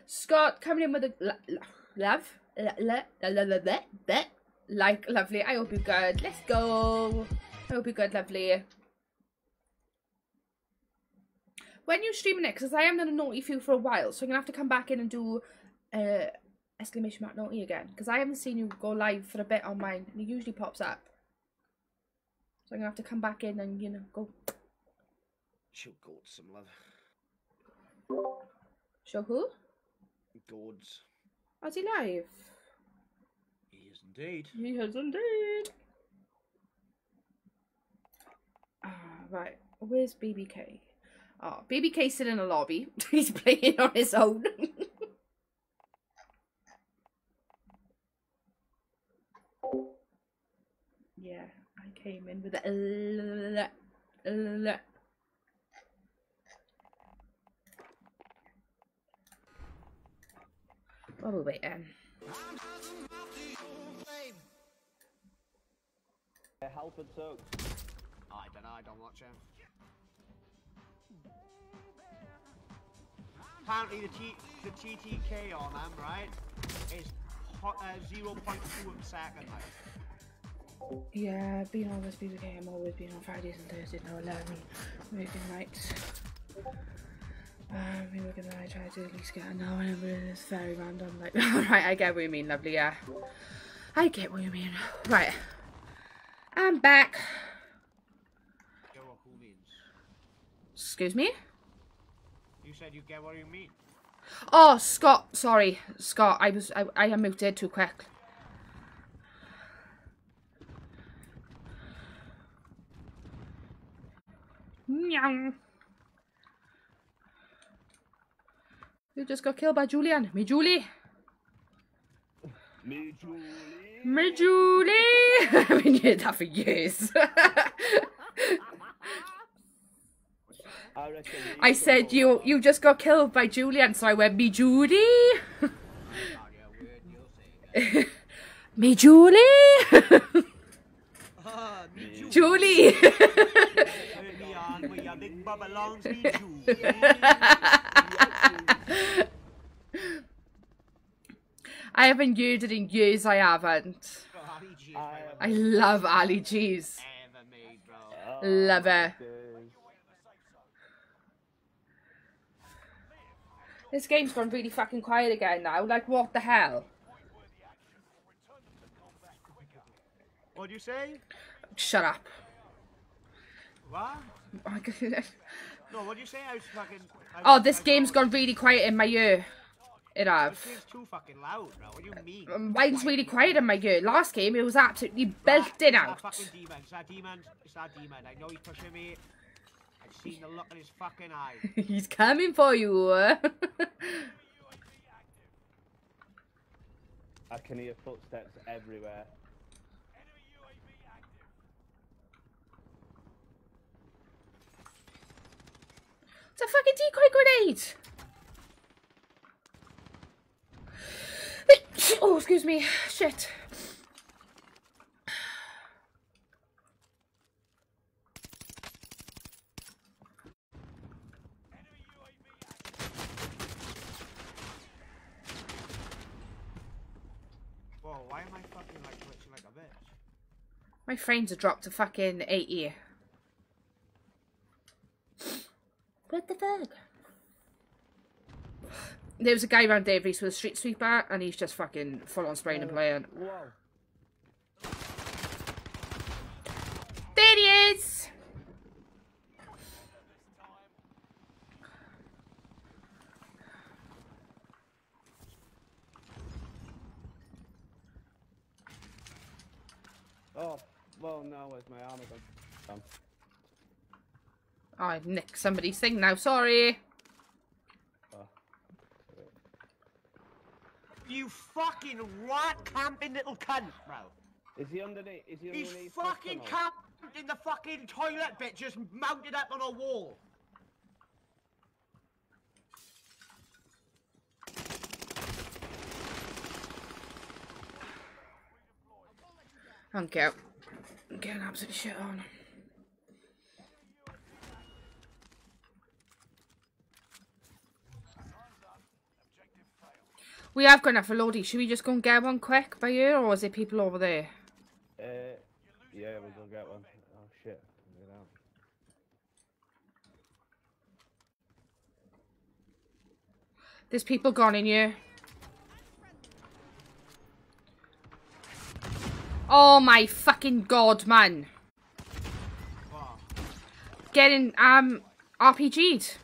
Scott, coming in with a lo- lo- love. lo- lo- lo- lo- lo- lo- lo- Like, lovely. I hope you're good. Let's go. I hope you're good, lovely. When you streaming it, because I haven't done a naughty for a while, so I'm gonna have to come back in and do uh, exclamation mark naughty again, because I haven't seen you go live for a bit on mine, and it usually pops up. So I'm gonna have to come back in and you know go Shoot gourds some love. Show who? Gourds. Is he live? He is indeed. He has indeed. Ah, right. Where's BBK? Oh, BBK's still in the lobby. [laughs] He's playing on his own. [laughs] yeah, I came in with a. While we're waiting. Uh, Halford sucks. I don't know. I don't watch him. Apparently, the T the TTK on them, right, is hot, uh, 0.2 of a second. Like. Yeah, being on this BBK, I'm always being on Fridays and Thursdays, no allowing me working nights. Um, we working I try to at least get an hour in, but it's very random. Like, [laughs] right, I get what you mean, lovely, yeah. I get what you mean. Right. I'm back. Get what who means? Excuse me? You said you get what you mean. Oh, Scott, sorry. Scott, I was, I, I am muted too quick. Meow. You just got killed by Julian. Me Julie. Me, Julie. Me Julie. [laughs] I've been hearing that for years. I I said you you just got killed by Julian, so I went me Julie. Yeah, weird. You'll say. me Julie. Ah, me too. Julie. [laughs] [laughs] Early on, with your big bubblons, me too. I haven't used it in years. I haven't. Ali G is I my am- I love Ali G's. Oh, Love her. This game's gone really fucking quiet again now. Like, what the hell? What'd you say? Shut up. What? [laughs] Oh no, what'd you say? I was fucking. I oh, this I game's gone really quiet in my ear. It This have. game's too fucking loud, bro. What do you mean? Um, Mine's really quiet in my ear. Last game, it was absolutely That- belting it's out. That fucking demon. It's that demon. It's that demon. I know he's pushing me. I've seen the look in his fucking eye. [laughs] He's coming for you. [laughs] I can hear footsteps everywhere. It's a fucking decoy grenade. Oh, excuse me. Shit. Whoa, why am I fucking like glitching like a bitch? My frames have dropped to fucking 80. What the fuck? there was a guy around there with a street sweeper, and he's just fucking full on spraying and oh, playing. Whoa. There he is! Oh, well, now where's my armor gone? Oh, um. I nicked somebody's thing now, sorry! You fucking rat camping little cunt, bro. Is he underneath? Is he underneath? He's fucking this camped in the fucking toilet bit, just mounted up on a wall. I'm get getting absolute shit on. We have gone out for Lodi. Should we just go and get one quick by you, or is it people over there? Uh, yeah, we'll go get one. Oh shit. Get out. There's people gone in here. Oh my fucking god, man. Getting um RPG'd.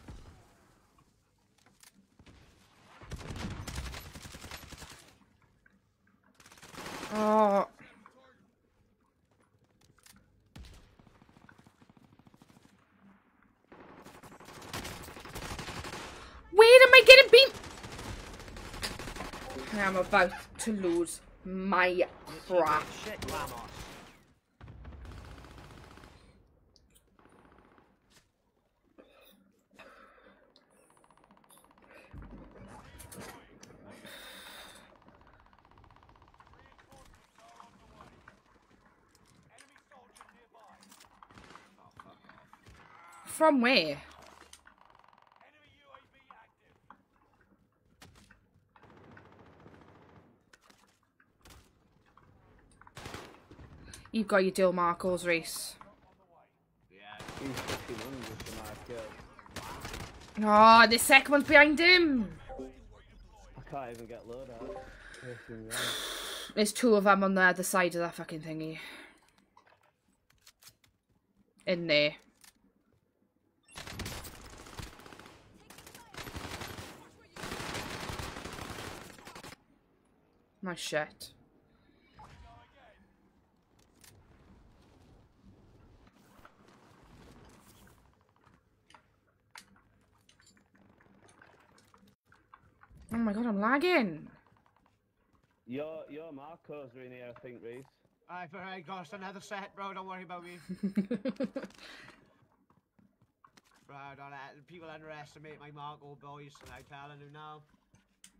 Oh. Where am I getting beat? I am about to lose my crap. From where? Enemy UAV active. You've got your Dill Marcos race. Yeah. He's fucking hungry for my kill. Oh, the second one's behind him. I can't even get load out. There's two of them on the other side of that fucking thingy. In there. My shit. Oh my god, I'm lagging. Your your Marcos are in here, I think, Reese. I've already got another set, bro. Don't worry about me. [laughs] Bro, don't let, people underestimate my Marco boys, and I telling you now.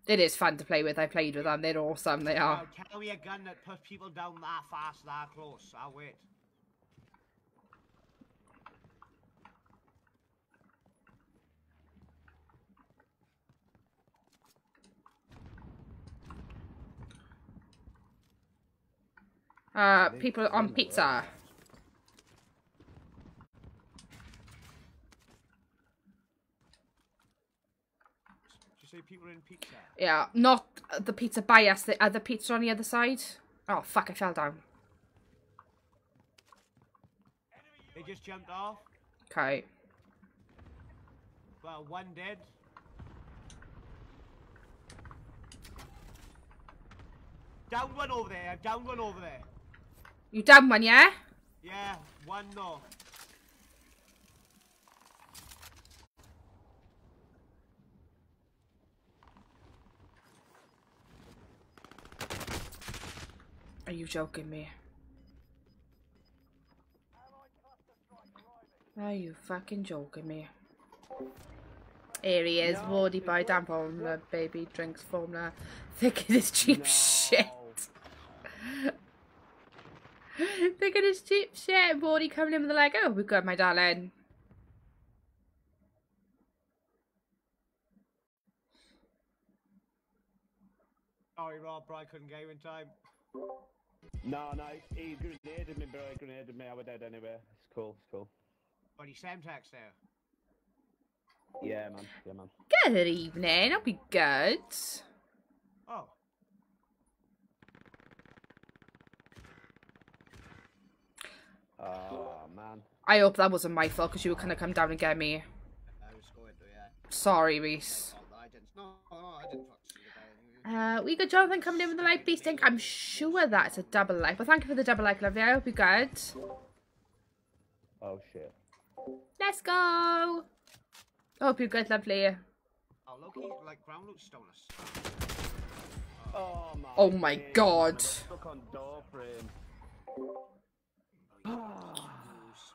It is fun to play with. I played with them. They're awesome. They are. Now, tell me a gun that puts people down that fast, that close. I'll wait. Uh, people on pizza. Did you say people in pizza? Yeah, not the pizza bias. The other pizza on the other side. Oh fuck! I fell down. They just jumped off. Okay. Well, one dead. Down one over there. Down one over there. You done one, yeah? Yeah, one no. Are you joking me? Are you fucking joking me? Here he is, Wardy by damn formula, baby drinks formula. Thinking it's cheap shit. [laughs] Thinking it's cheap shit. Wardy coming in with the leg. Oh, we've got my darling. Sorry, Rob, I couldn't get you in time. No, no, he grenaded me, bro. He grenaded me. I was dead anyway. It's cool. It's cool. But he Semtex there. Yeah, man. Yeah, man. Good evening. I'll be good. Oh, Oh man. I hope that wasn't my fault because you were gonna come down and get me. Uh, I was going to, yeah. Sorry, Reese. I didn't. No, no, I didn't fucking see the guy. Uh, we got Jonathan coming in with the light beast ink. I'm sure that's a double like. But thank you for the double like, lovely. I hope you're good. Oh shit. Let's go. I hope you're good, lovely. Oh, look, like ground loot stoners. Oh my. Oh my God. I'm Stuck on door frame. Oh,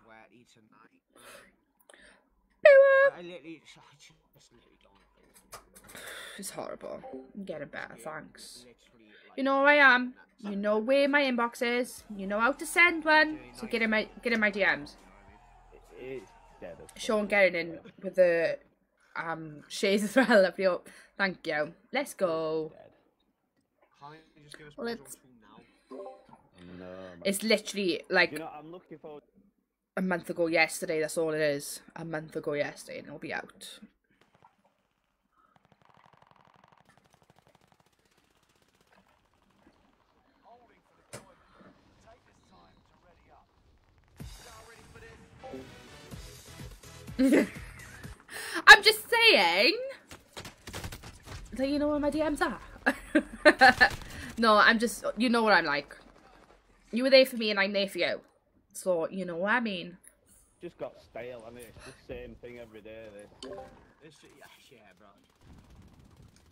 sweaty tonight. I literally, I just literally don't. It's horrible. I'm getting better, thanks. You know where I am. You know where my inbox is. You know how to send one. So get in my get in my DMs. Sean getting in with the um shades as well. [laughs] Lovely. Oh, Thank you. Let's go. You us it's- 2 now? No, man. It's literally like You a month ago yesterday. That's all it is. A month ago yesterday, and it'll be out. [laughs] I'm just saying that you know where my DMs are. [laughs] no, I'm just you know what I'm like. You were there for me, and I'm there for you. So you know what I mean. Just got stale, and it's the same thing every day. This. It's, yeah, yeah, bro.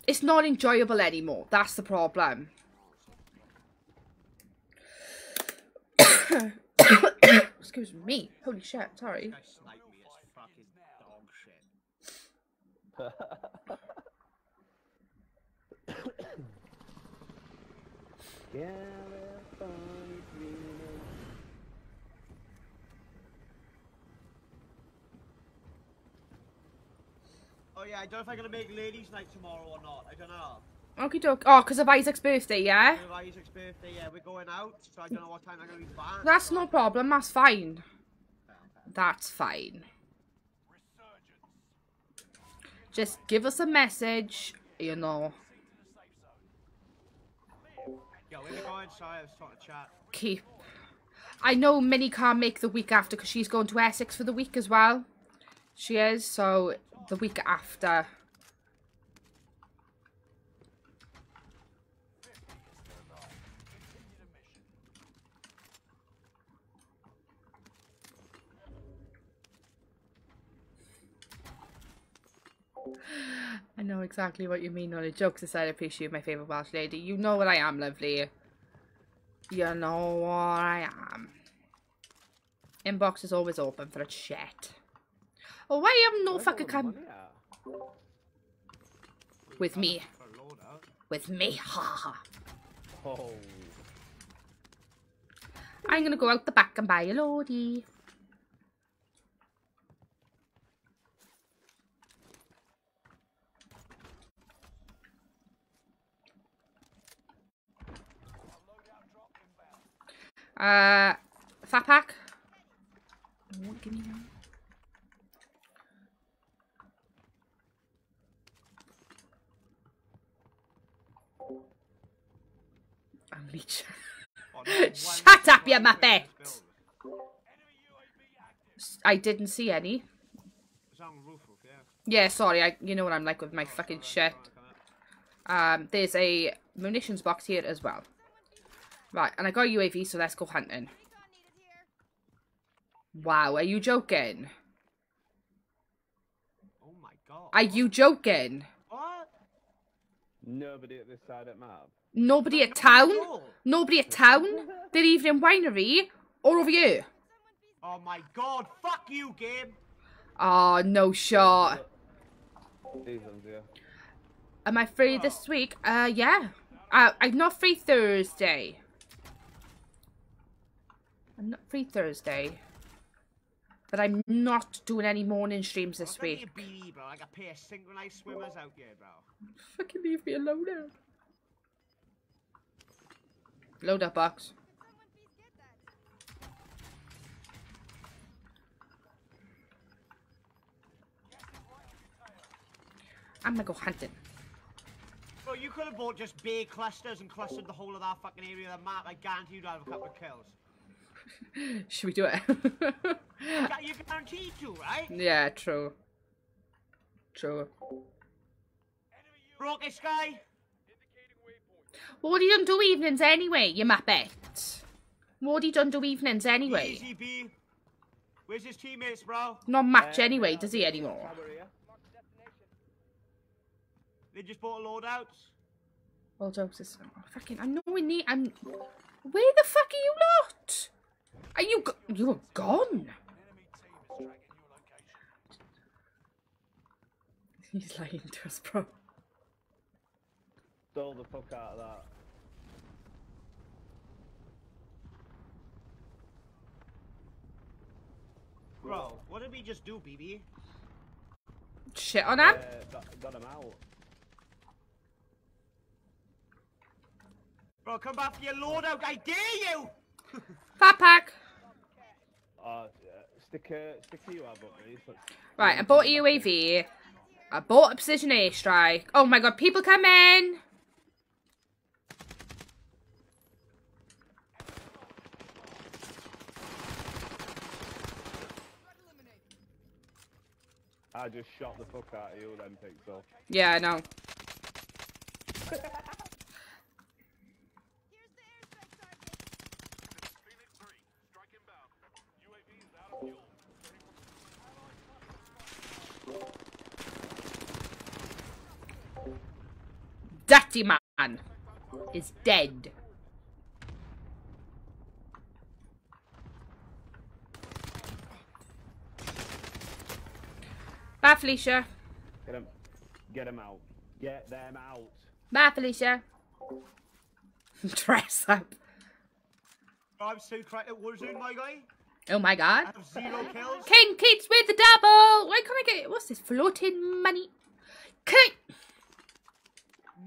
It's not enjoyable anymore. That's the problem. [coughs] [coughs] Excuse me. Holy shit. Sorry. Guy sniped me. It's fucking dog California. Oh yeah, I don't know if I'm gonna make ladies' night tomorrow or not. I don't know. Okie doke. Oh, because of Isaac's birthday, yeah? It's Isaac's birthday. Yeah, we're going out, so I don't know what time I'm gonna be back. That's no problem. That's fine. That's fine. Just give us a message, you know. Yo, where we going? Sorry, I was talking to chat. Keep. I know Minnie can't make the week after because she's going to Essex for the week as well. She is, so the week after. I know exactly what you mean. On a jokes aside, I appreciate you, my favourite Welsh lady. You know what I am, lovely. You know what I am. Inbox is always open for a chat. Oh, why am no fucking the come with me? For a load out. With me, ha ha. Oh. I'm gonna go out the back and buy a loadie. Uh, fat pack. Oh, give me that. I'm leech. Oh, no, one Shut up, you muppet. I didn't see any. It's on the roof, roof, yeah. Yeah, sorry. I, you know what I'm like with my fucking shit. Um, there's a munitions box here as well. Right, and I got a UAV, so let's go hunting. Recon needed here. Wow, are you joking? Oh my god. Are you joking? What? Nobody at this side of map. Nobody at town? Nobody at town? [laughs] They're either in winery or over here. Oh my god, fuck you, game. Oh, no shot. These ones here. Am I free this week? Uh, yeah. Uh, I'm not free Thursday. I'm not free Thursday. But I'm not doing any morning streams this I'll send you week. a bro. I got pair of synchronized swimmers out here, bro. Fucking leave me alone now. Load up box. Someone please get that. I'm gonna go hunting. Bro, you could have bought just bay clusters and clustered the whole of that fucking area of the map. I guarantee you'd have a couple of kills. [laughs] Should we do it? Yeah, [laughs] you guaranteed to, right? yeah, true. True. Broke this guy. What do you done do evenings anyway, you muppet? What do you done do evenings anyway? Easy, B. Where's his teammates, bro? Not much Uh, anyway, does he anymore? They just bought a loadouts. Well, jokes is oh, fucking. I'm nowhere near. I'm. Where the fuck are you lot? Are you? Go- you were gone. Enemy team is tracking your location. He's lying to us, bro. Stole the fuck out of that. Bro, what did we just do, BB? Shit on Uh, him. got, got him out. Bro, come back for your loadout. I dare you! [laughs] Fat pack. Uh, uh, right, I bought a UAV. I bought a precision airstrike. Oh my god, people come in. I just shot the fuck out of you then, Pixel. Yeah, I know. [laughs] Here's the airstrike target. Phoenix 3, strike inbound. UAV is out of fuel. Dirty man is dead. Bye, Felicia. Get him. Get him out. Get them out. Bye, Felicia. [laughs] Dress up. I'm so cracked at Warzone, my guy. Oh my god. zero kills. King Kids with the double. Why can't I get it? what's this floating money? King.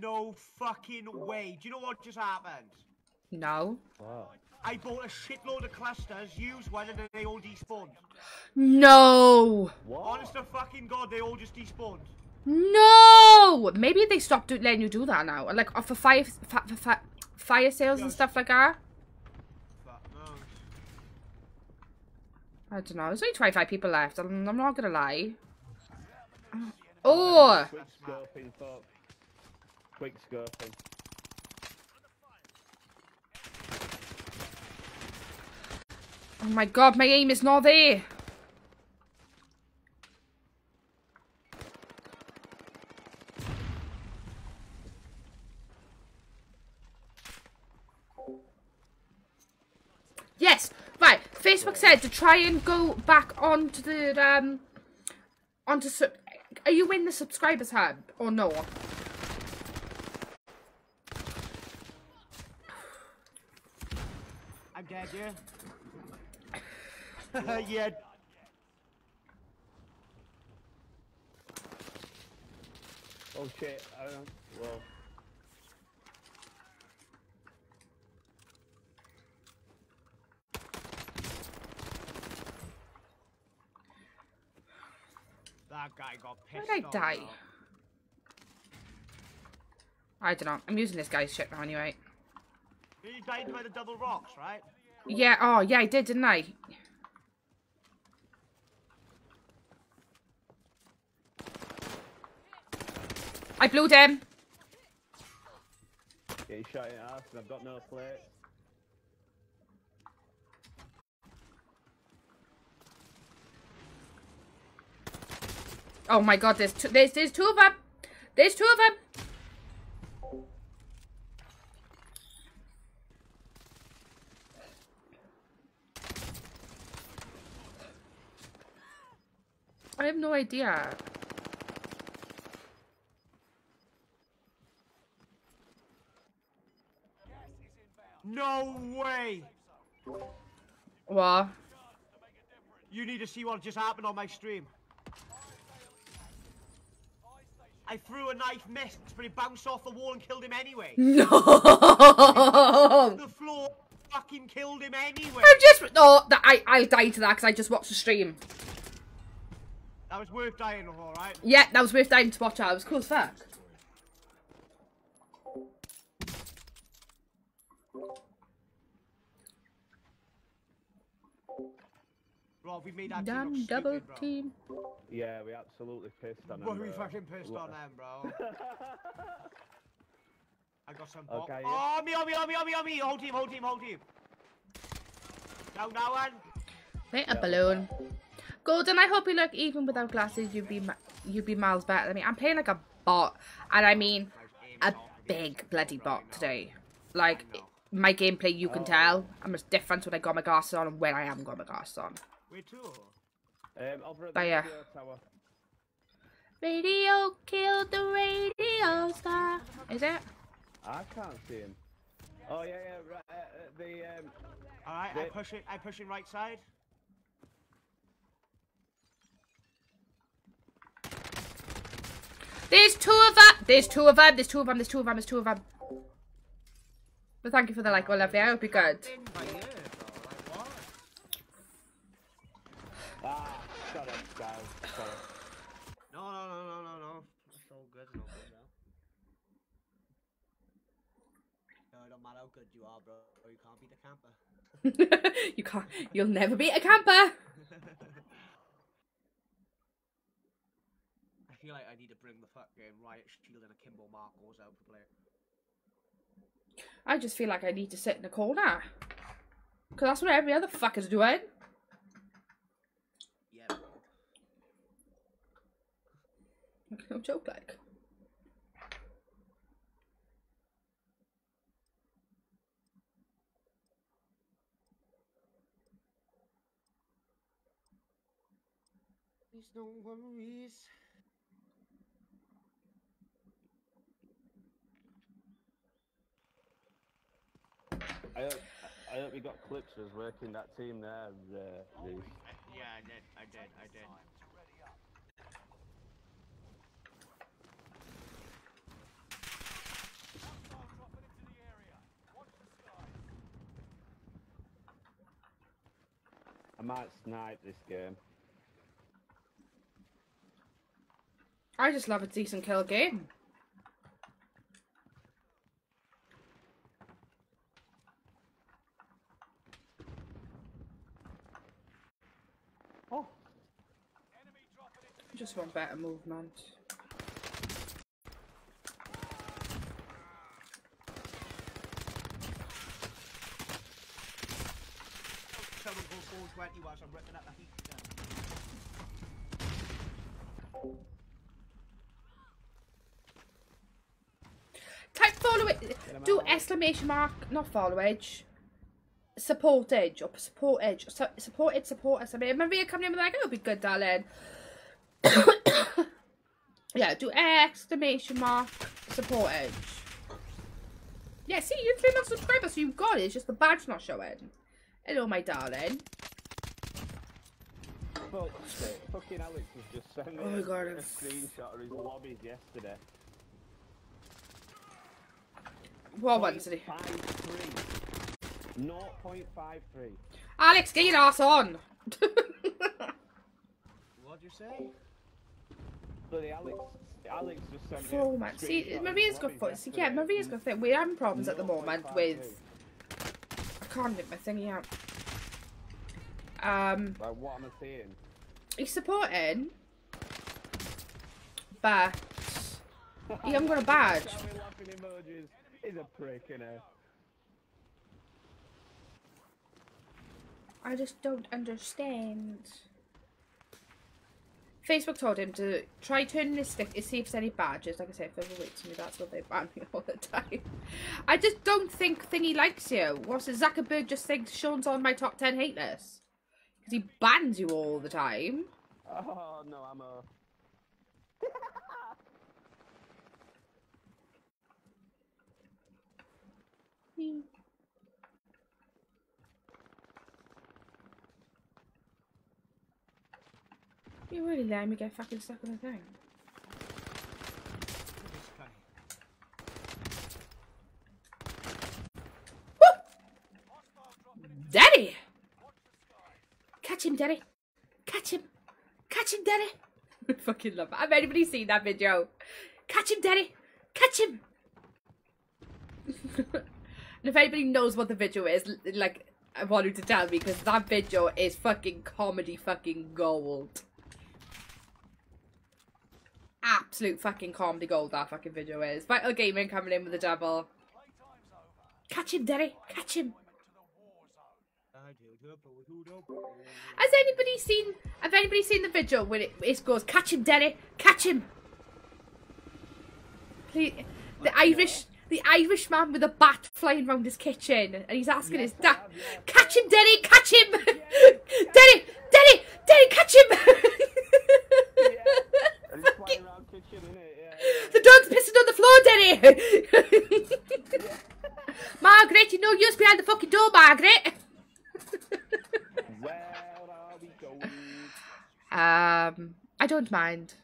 No fucking way. Do you know what just happened? No. What? I bought a shitload of clusters, used one, and then they all despawned. No. What? Honest to fucking god, they all just despawned. No. Maybe they stopped do- letting you do that now. Like uh, for fire, fa- for fa- fire sales and stuff like that. No. I don't know. There's only 25 people left. I'm, I'm not gonna lie. Oh. Quick scoping. Oh my god, my aim is not there. Yes, right. Facebook said to try and go back onto the um onto. Are you in the subscribers hub or no? I'm [laughs] yeah? yeah. Oh shit. I don't know. Well. That guy got Where pissed did I die? bro. I don't know. I'm using this guy's shit now anyway. You died by the double rocks, right? Yeah. Oh, yeah. I did, didn't I? I blew them. Get you shot the ass and I've got no plate. Oh my god, there's two, there's there's two of them. There's two of them. I have no idea. No way! What? You need to see what just happened on my stream. I threw a knife, missed, but it bounced off the wall and killed him anyway. [laughs] No. the floor fucking killed him anyway. I'm just oh that I I'll die to that because I just watched the stream. That was worth dying for, right? Yeah, that was worth dying to watch. That it was cool as fuck. Rob, we made that Damn look double stupid, bro. team. Yeah, we absolutely pissed on What him. are we fucking pissed Lo- on them, bro? [laughs] I got some bot. Okay, yeah. Oh, me, oh, me, oh, me, oh, me, oh, me. Whole team, whole team, whole team. Down, down, one. Wait, a balloon. Golden, I hope you look even without glasses. You'd be you'd be miles better than me. I'm playing like a bot, and I mean a big bloody bot today. Like my gameplay, you can tell. I'm just different when I got my glasses on and when I haven't got my glasses on. Where to? Um, over at But yeah. radio killed the radio star. Is it? I can't see him. Oh yeah, yeah. Right, uh, uh, the um, All right, Wait. I push it. I push it right side. There's two of them. There's two of them. There's two of them. There's two of them. There's two of them. But thank you for the like, well, lovely. I hope you're good. In by ear, bro. Like what? ah, shut up, guys. Sorry. No, no, no, no, no, no. It's all good. All good now. No, it don't matter how good you are, bro. Or You can't beat a camper. [laughs] you can't. You'll never beat a camper. Feel like I need to bring the fucking riot shield and a Kimbo Marcos out to play. I just feel like I need to sit in a corner. Because that's what every other fucker's doing. Yeah, bro. No joke, like. There's no worries. I hope, I hope you got clips of us working that team there, uh, Reece. Yeah, I did. I did. I did. Hostile dropping into the area. Watch the skies. I might snipe this game. I just love a decent kill game. Oh, Enemy dropping into I just want better movement. Someone go 420 whilst I'm ripping up the heat gun. Type follow it. Do exclamation mark, not follow edge. Support edge or support edge. So, support us. I mean, Maria coming in with like, it'll be good, darling. [coughs] yeah, do exclamation mark, support edge. Yeah, see, you're 3 months subscriber, so you've got it. It's just the badge not showing. Hello, my darling. fuck's sake. Fucking Alex was just sending Oh my a, God, a it's- screenshot of his lobbies yesterday. What one did he? 0.53. 0.53. Alex, get your ass on. [laughs] What'd you say? Bloody Alex. Alex just sent me a Four man. See, Maria's lobbies foot. See, yeah. Maria's got thing. We're having problems at the moment with. I can't get my thingy out. Um, Like, what am I saying? he's supporting, but he haven't got a badge. Tell me laughing emojis. He's a prick, innit? I just don't understand. Facebook told him to try turning his stick to see if there's any badges. Like I said, if ever waits me, that's what they ban me [laughs] all the time. I just don't think Thingy likes you. What's it? Zuckerberg just thinks Sean's on my top 10 hate list. Because he bans you all the time. Oh, no, I'm a. [laughs] You really let me get fucking stuck on the thing. Daddy! Catch him, Daddy! Catch him! Catch him, Daddy! I [laughs] fucking love it. Have anybody seen that video? Catch him, Daddy! Catch him! [laughs] and if anybody knows what the video is, like, I want you to tell me because that video is fucking comedy fucking gold. Absolute fucking comedy gold that fucking video is. Vital Gaming coming in with the double. Catch him, Derry. Catch him. Has anybody seen? Have anybody seen the video when it, it goes, "Catch him, Derry, catch him"? Please, the Irish, the Irish man with a bat flying around his kitchen, and he's asking his dad, "Catch him, Derry, catch him, [laughs] Derry, Derry, Derry, catch him." [laughs] And it's flying around kitchen, innit? Yeah, yeah. The dog's pissing on the floor, Derry. [laughs] Margaret, you know you're behind the fucking door, Margaret. Where are we going? Um, I don't mind.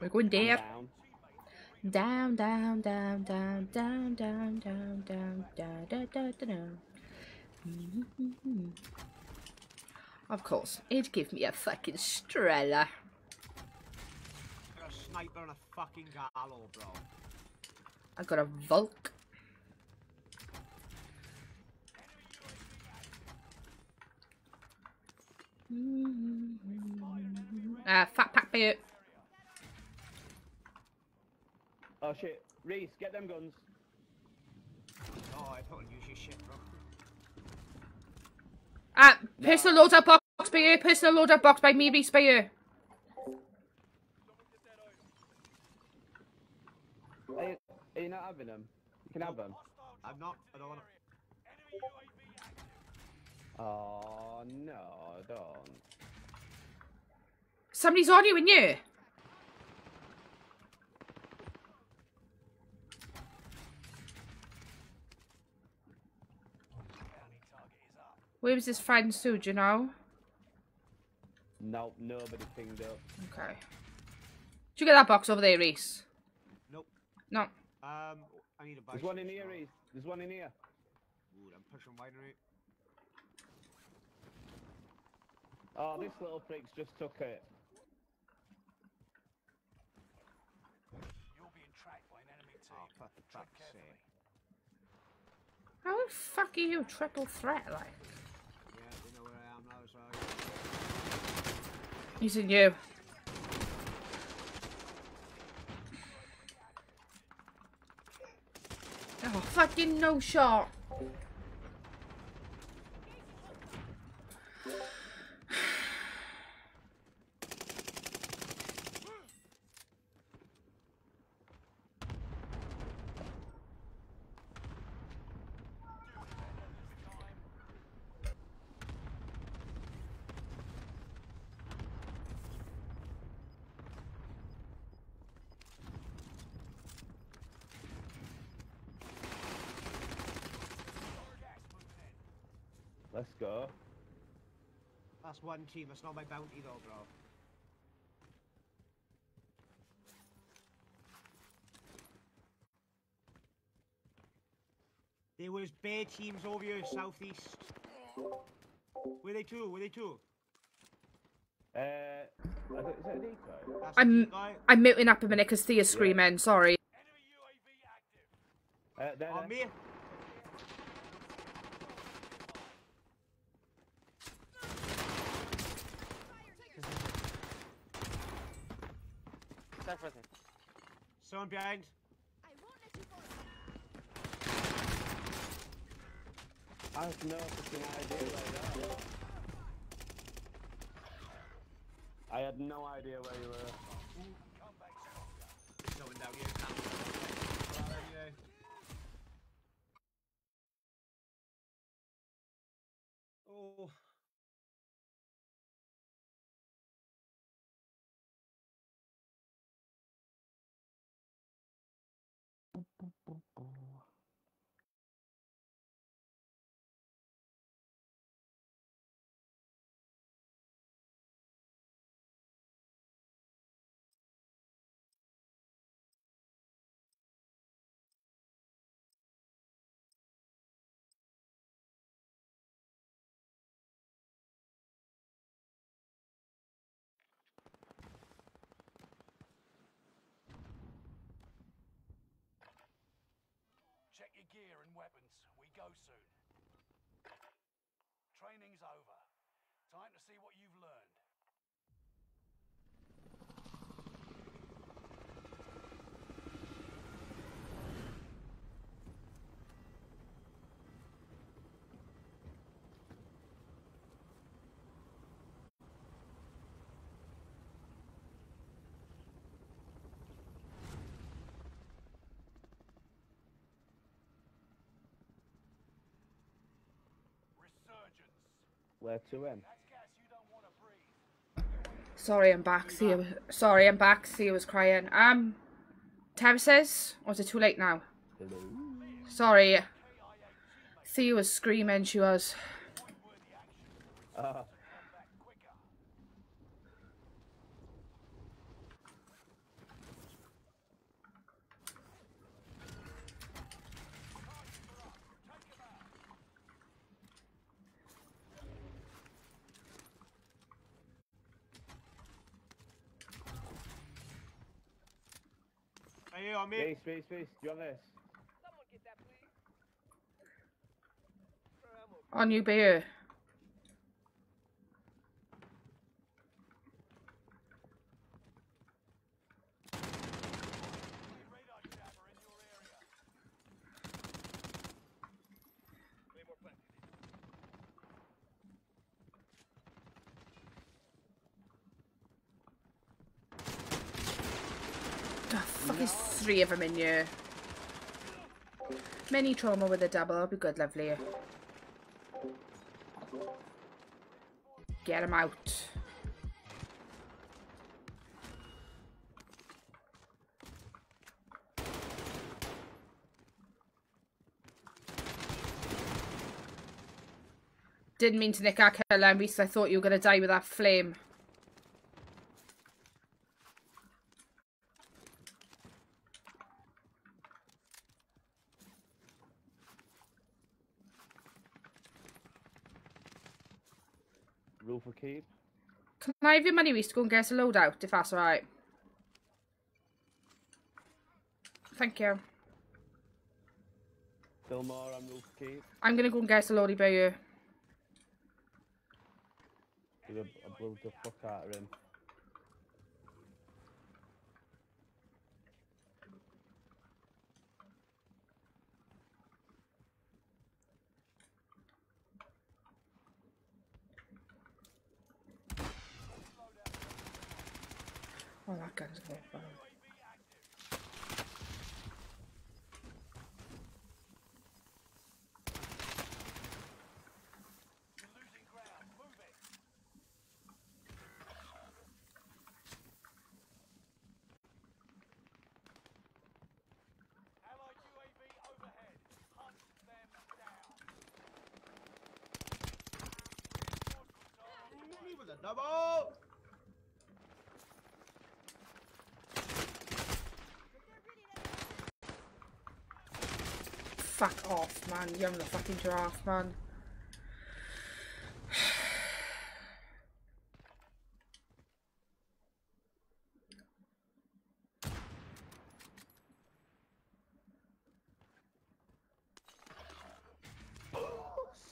We're going there. Down. Down, down, down, down, down, down, down, down, down, down, down. Of course, it'd give me a fucking Strela. You're a sniper and a fucking gallo, bro. I got a Volk. Uh, fat pack boot. Oh shit. Reese, get them guns. Oh, I totally use your shit, bro. Uh, personal loadout box by you. Personal loadout box by me, Reese by you. Are you, are you not having them? You can have them. I'm not. I don't want to. Oh no, don't. Somebody's on you and you. Where was his friend Sue, do you know? Nope, nobody pinged up. Okay. Did you get that box over there, Reese? Nope. No. Um, I need a buy. There's one in here. Reese. There's one in here. Ooh, I'm pushing winery. Oh, this little prick's just took it. You're being tracked by an enemy team. Oh, for fuck's sake. How the fuck are you triple threat, like? Yeah, you know where I am now, so. Using you. Oh, fucking no shot. Let's go. That's one team. That's not my bounty, though, bro. There was bare teams over here, southeast. Where they two? Where they two? Uh, is it, is it a I'm- I'm muting up a minute because Thea's screaming. Sorry. Enemy UAV active. Uh, there, On there. Behind. I won't let you fall. I have no fucking idea where you are. I had no idea where you were. Someone down here. Where are you? Oh. Your gear and weapons. We go soon. Training's over. Time to see what you've learned. Where to? Sorry, I'm back. See, you. sorry, I'm back. See, I was crying. Um, terraces? Or is it too late now? Hello. Sorry. Thea was screaming. She was. Uh, Hey, on me? space, space, space. Do you want this? On you, bear. The fuck is three of them in here? Mini trauma with a double. I'll be good, lovely. Get him out. Didn't mean to nick our kill, because I thought you were going to die with that flame. Rule for keep. Can I have your money, Reese, to go and get us a loadout, if that's alright? Thank you. Fillmore on rule for keep. I'm going to go and get us a loadie by you. A blow the fuck out of him. Oh, that gun's going to Fuck off, man. You're the fucking giraffe, man.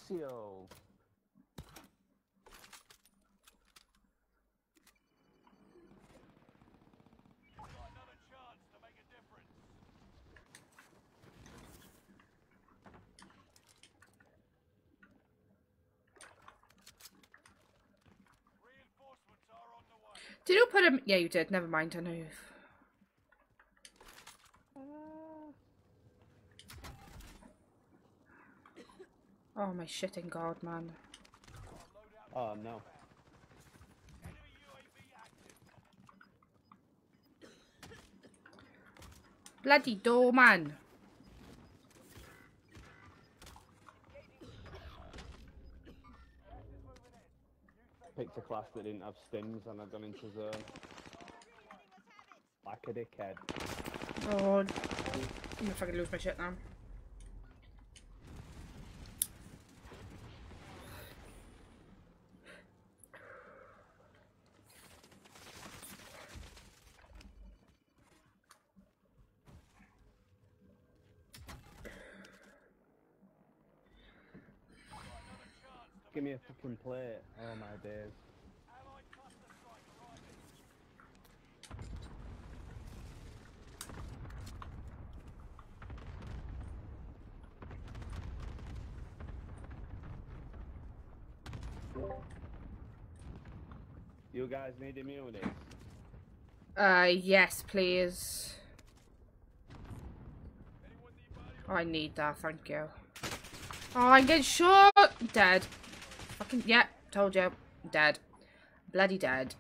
Seal. Another chance to make a difference. Reinforcements are on the way. Did you put him? Yeah, you did. Never mind. I know you've. Oh my shitting god, man. Oh no. Bloody door, man. Picked a class that didn't have stims and I'd gone into zone. Like a dickhead. Oh, I'm gonna fucking lose my shit now. Give me a fucking. Oh my days. You guys need immunity. Uh, yes, please. I need that, thank you. Oh, I'm getting shot! Dead. Fucking, yeah, Told you. Dead. Bloody dead.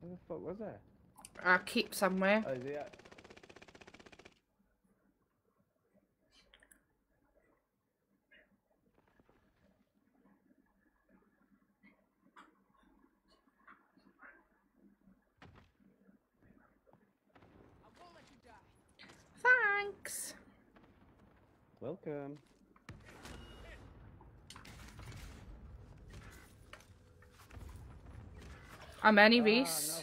Where the fuck was that? I keep somewhere. Oh, is he at... Thanks. Welcome. I'm any ah, Reese. no.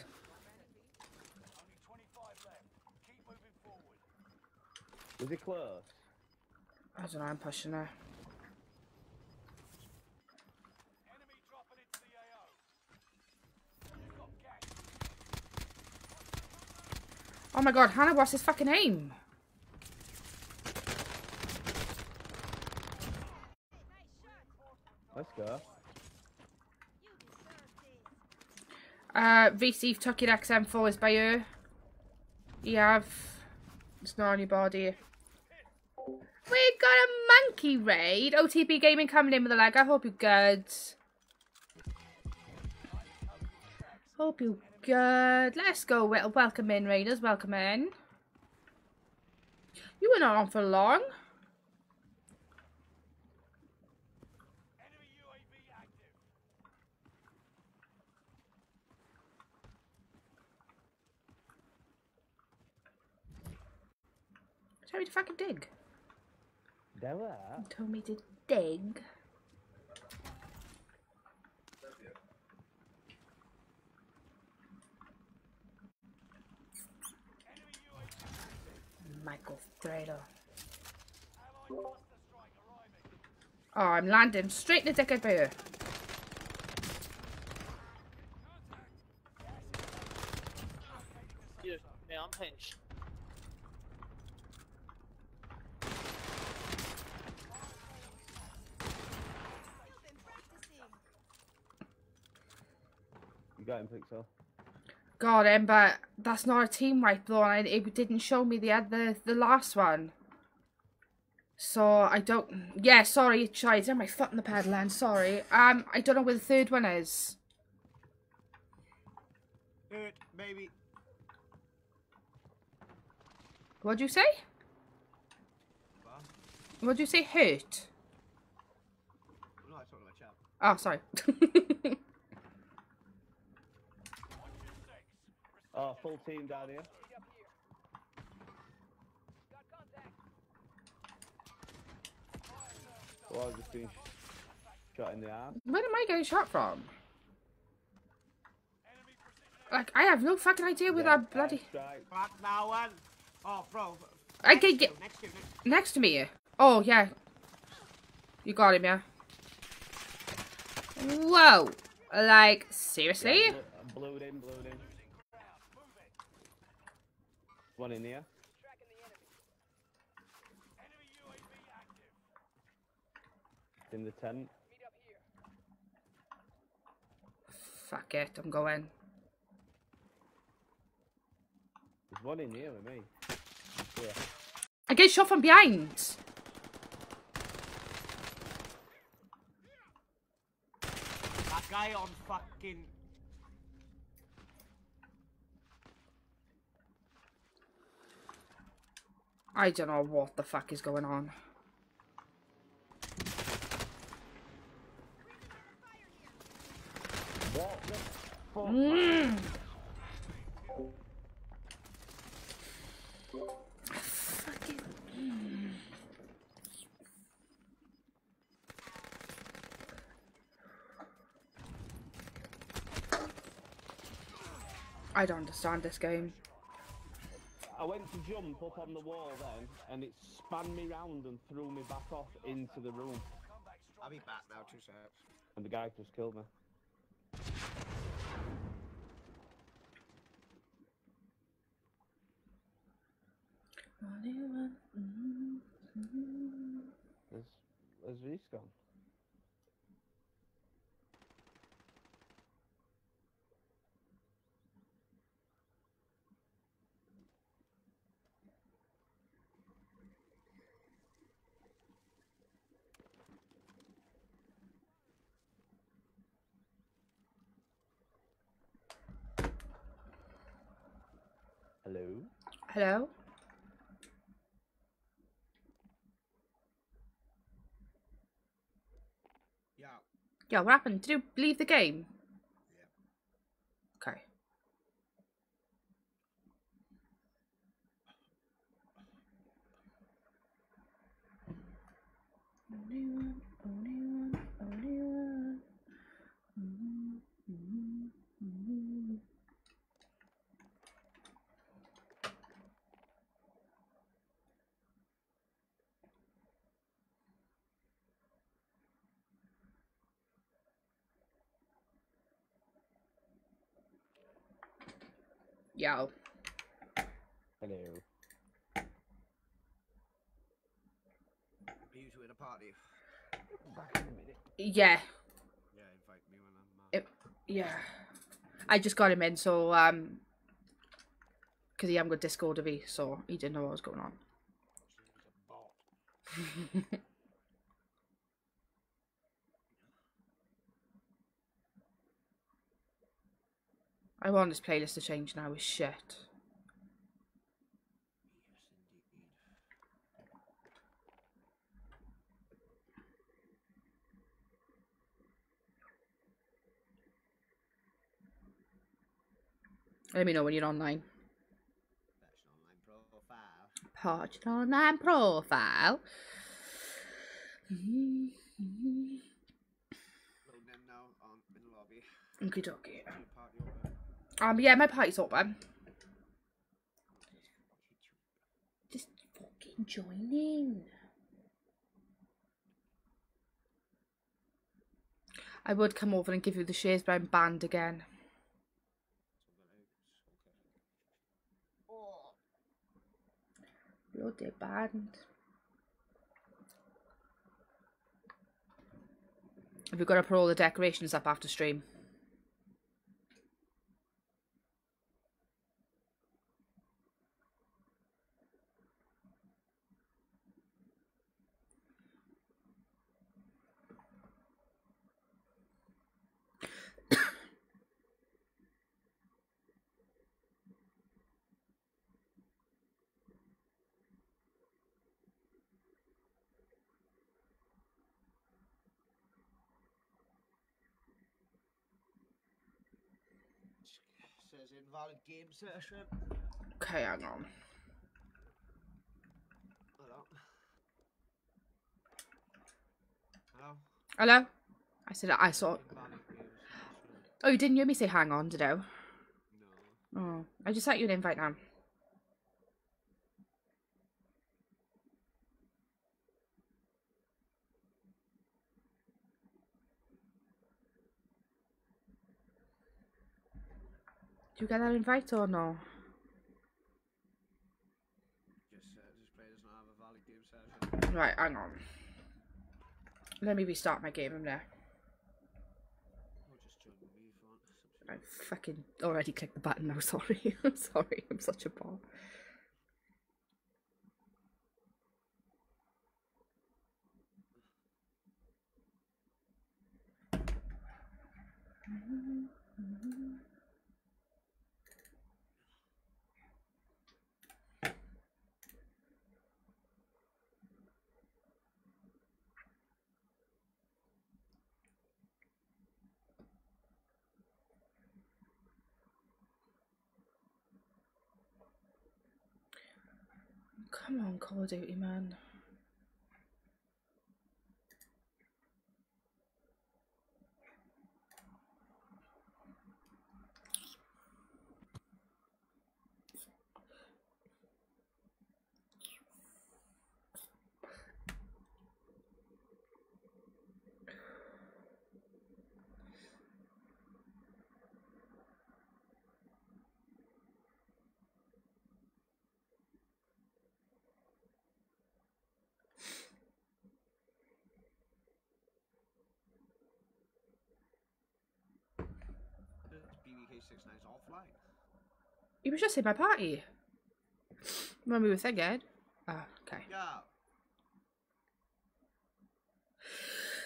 Only 25 left. Keep moving forward. Was he close? I don't know, I'm pushing her. Enemy dropping into the AO. You've got gas. Oh my god, Hannah, what's his fucking aim? Let's go. Uh, took your XM4 is by you. You have. It's not on your body. We got a monkey raid. OTB Gaming coming in with a leg. I hope you're good. Hope you're good. Let's go. Welcome in, Raiders. Welcome in. You were not on for long. Tell me to fucking dig. There were. Told me to dig. Michael Thrader. Oh, I'm landing straight in the dickhead by you. Yeah, yeah, I'm pinched. Got him, Pixel. God, Ember, that's not a team wipe though, and it didn't show me the other, the last one. So I don't. Yeah, sorry, tried. my foot in the pedal end. Sorry. Um, I don't know where the third one is. Hurt, maybe. What'd you say? What? What'd you say? Hurt. No, I talking about chat. Oh, sorry. [laughs] Oh, full team down here. Oh, I've just been shot in the arm. Where am I getting shot from? Like, I have no fucking idea where that bloody. Uh, strike. Back now, one. Oh, bro. I next can to get you, Next to you, next next to me. Oh yeah. You got him, yeah. Whoa! Like seriously? Yeah, bl- Blued in, blued in. One in here. Enemy UAV active. In the tent. Fuck it, I'm going. There's one in here with me. Yeah. I get shot from behind. That guy on fucking. I don't know what the fuck is going on. Mm. I don't understand this game. I went to jump up on the wall then, and it spun me round and threw me back off into the room. I'll be back now, two seconds. And the guy just killed me. There's, there's Reese gone. Hello? Yeah. Yeah, what happened? Did you leave the game? Yo. Hello. Are you two in a party? Yeah. Yeah, invite me when I'm. Uh, It, yeah. I just got him in, so, um, because he hadn't got Discord of he, so he didn't know what was going on. [laughs] he's a bot. I want this playlist to change now, it's shit. Let me know when you're online. An online profile. Online profile. Mhm, mhm. Um, yeah, my party's open. Just fucking join in. I would come over and give you the shares, but I'm banned again. Oh, Bloody banned. Have you got to put all the decorations up after stream? Invalid game session. Okay, hang on. Hello. Hello. Hello? I said I saw. Oh, you didn't hear me say hang on, did I? No. Oh, I just sent you an invite now. Do you get that invite or no? Just uh, says this player does not have a valid game session. Right, hang on. Let me restart my game. I'm there. Or just join me if you want. I fucking already clicked the button now. [laughs] Sorry, I'm sorry. I'm such a ball. Come on, Call of Duty, man. BBK69's offline. You was just in my party. When we were thinking. Ah, okay. Yeah.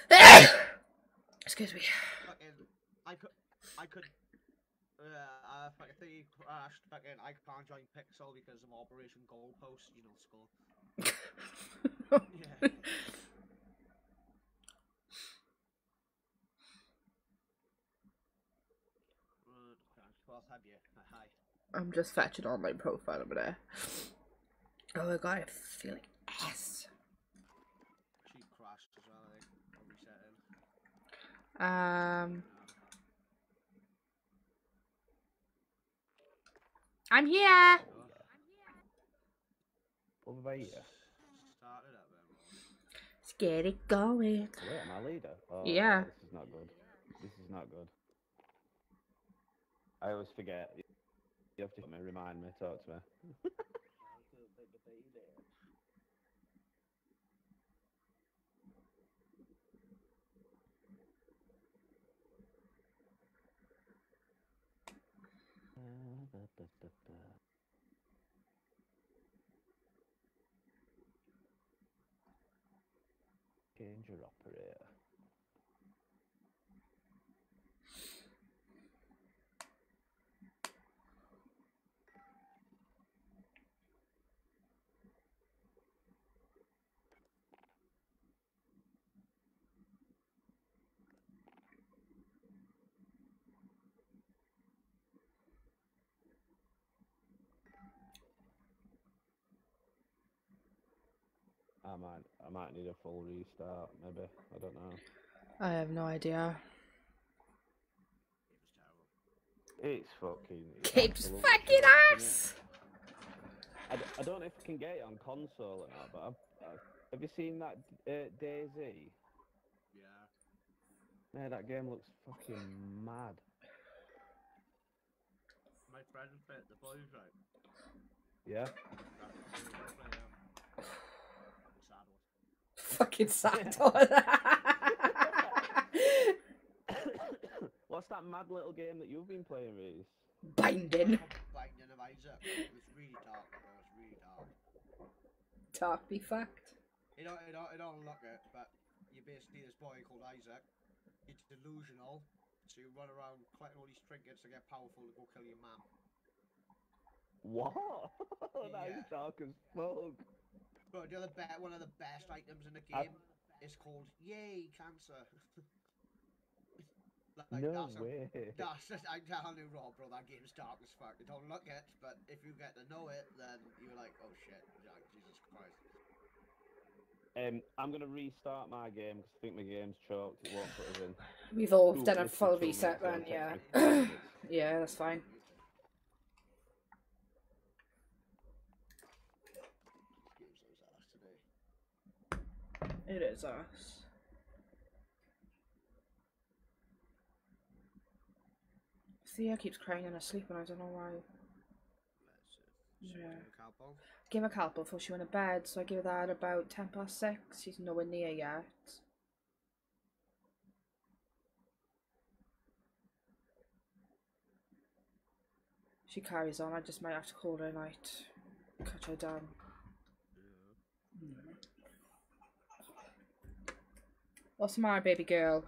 [coughs] Excuse me. Fucking. I could. I could. Uh, I fucking think he crashed. Fucking, I can't join Pixel because of Operation Goalpost. You know, school. [laughs] Yeah. Right, okay, What else have you? Uh, Hi. I'm just fetching online profile over there. Oh my god, I feel like ass. She crashed as well, I think. I'll reset in. Um, I'm here. Over by here. Started up then. Let's get it going. Wait, am I leader? Oh, Yeah. This is not good. This is not good. I always forget. You have to me, remind me, talk to me. Change your operator. I might, I might need a full restart, maybe. I don't know. I have no idea. It terrible. It's fucking. it's Keeps fucking shit, ass. isn't? I, d- I don't know if I can get it on console or not, but I've, I've, have you seen that uh, Daisy? Yeah. Man, that game looks fucking mad. My friend fit the boys right. Yeah. That's the way to play, yeah. Sad one. Fucking sad on. [coughs] What's that mad little game that you've been playing, Reese? Binding. Binding of Isaac. It was really dark. It was really dark. Talk be fact. You don't, you don't, you don't look it, but you basically this boy called Isaac. He's delusional, so you run around collecting all these trinkets to get powerful to go kill your mum. What? [laughs] that is Yeah. dark as fuck. But the other be- one of the best items in the I- game is called Yay Cancer. [laughs] like, no that's a- way. That's just, I'm telling you, Rob, bro, that game's dark as fuck. You don't look it, but if you get to know it, then you're like, oh shit, like, Jesus Christ. Um, I'm gonna restart my game because I think my game's choked. It won't put us in. We've all Ooh, done a full reset minutes, then, yeah. take me two minutes. [coughs] yeah, that's fine. Game's those ass today. It is us. Thea keeps crying in her sleep and I don't know why. See Yeah. Give her Calpol before she went to bed, so I give her that about 10 past 6. She's nowhere near yet. She carries on, I just might have to call her a night. Cut her down. What's matter, baby girl?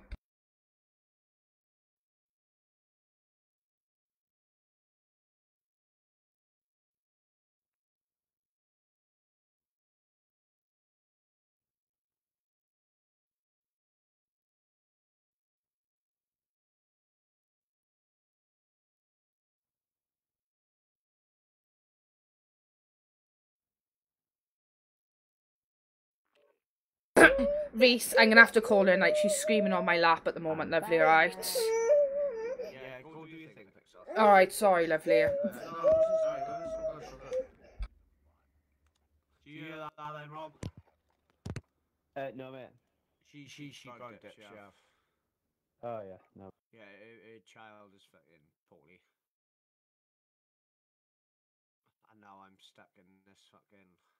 Reese, I'm gonna have to call her like she's screaming on my lap at the moment, lovely, alright? Yeah, go do your thing, Alright, sorry, lovely. Uh, no, this is alright, this is good, so good. Do you hear that, that then, Rob? Uh, no, mate. She, she, she Drug drugged it, yeah. yeah. Oh yeah, no. Yeah, her, her child is fucking poorly. And now I'm stuck in this fucking... Fuck's sake.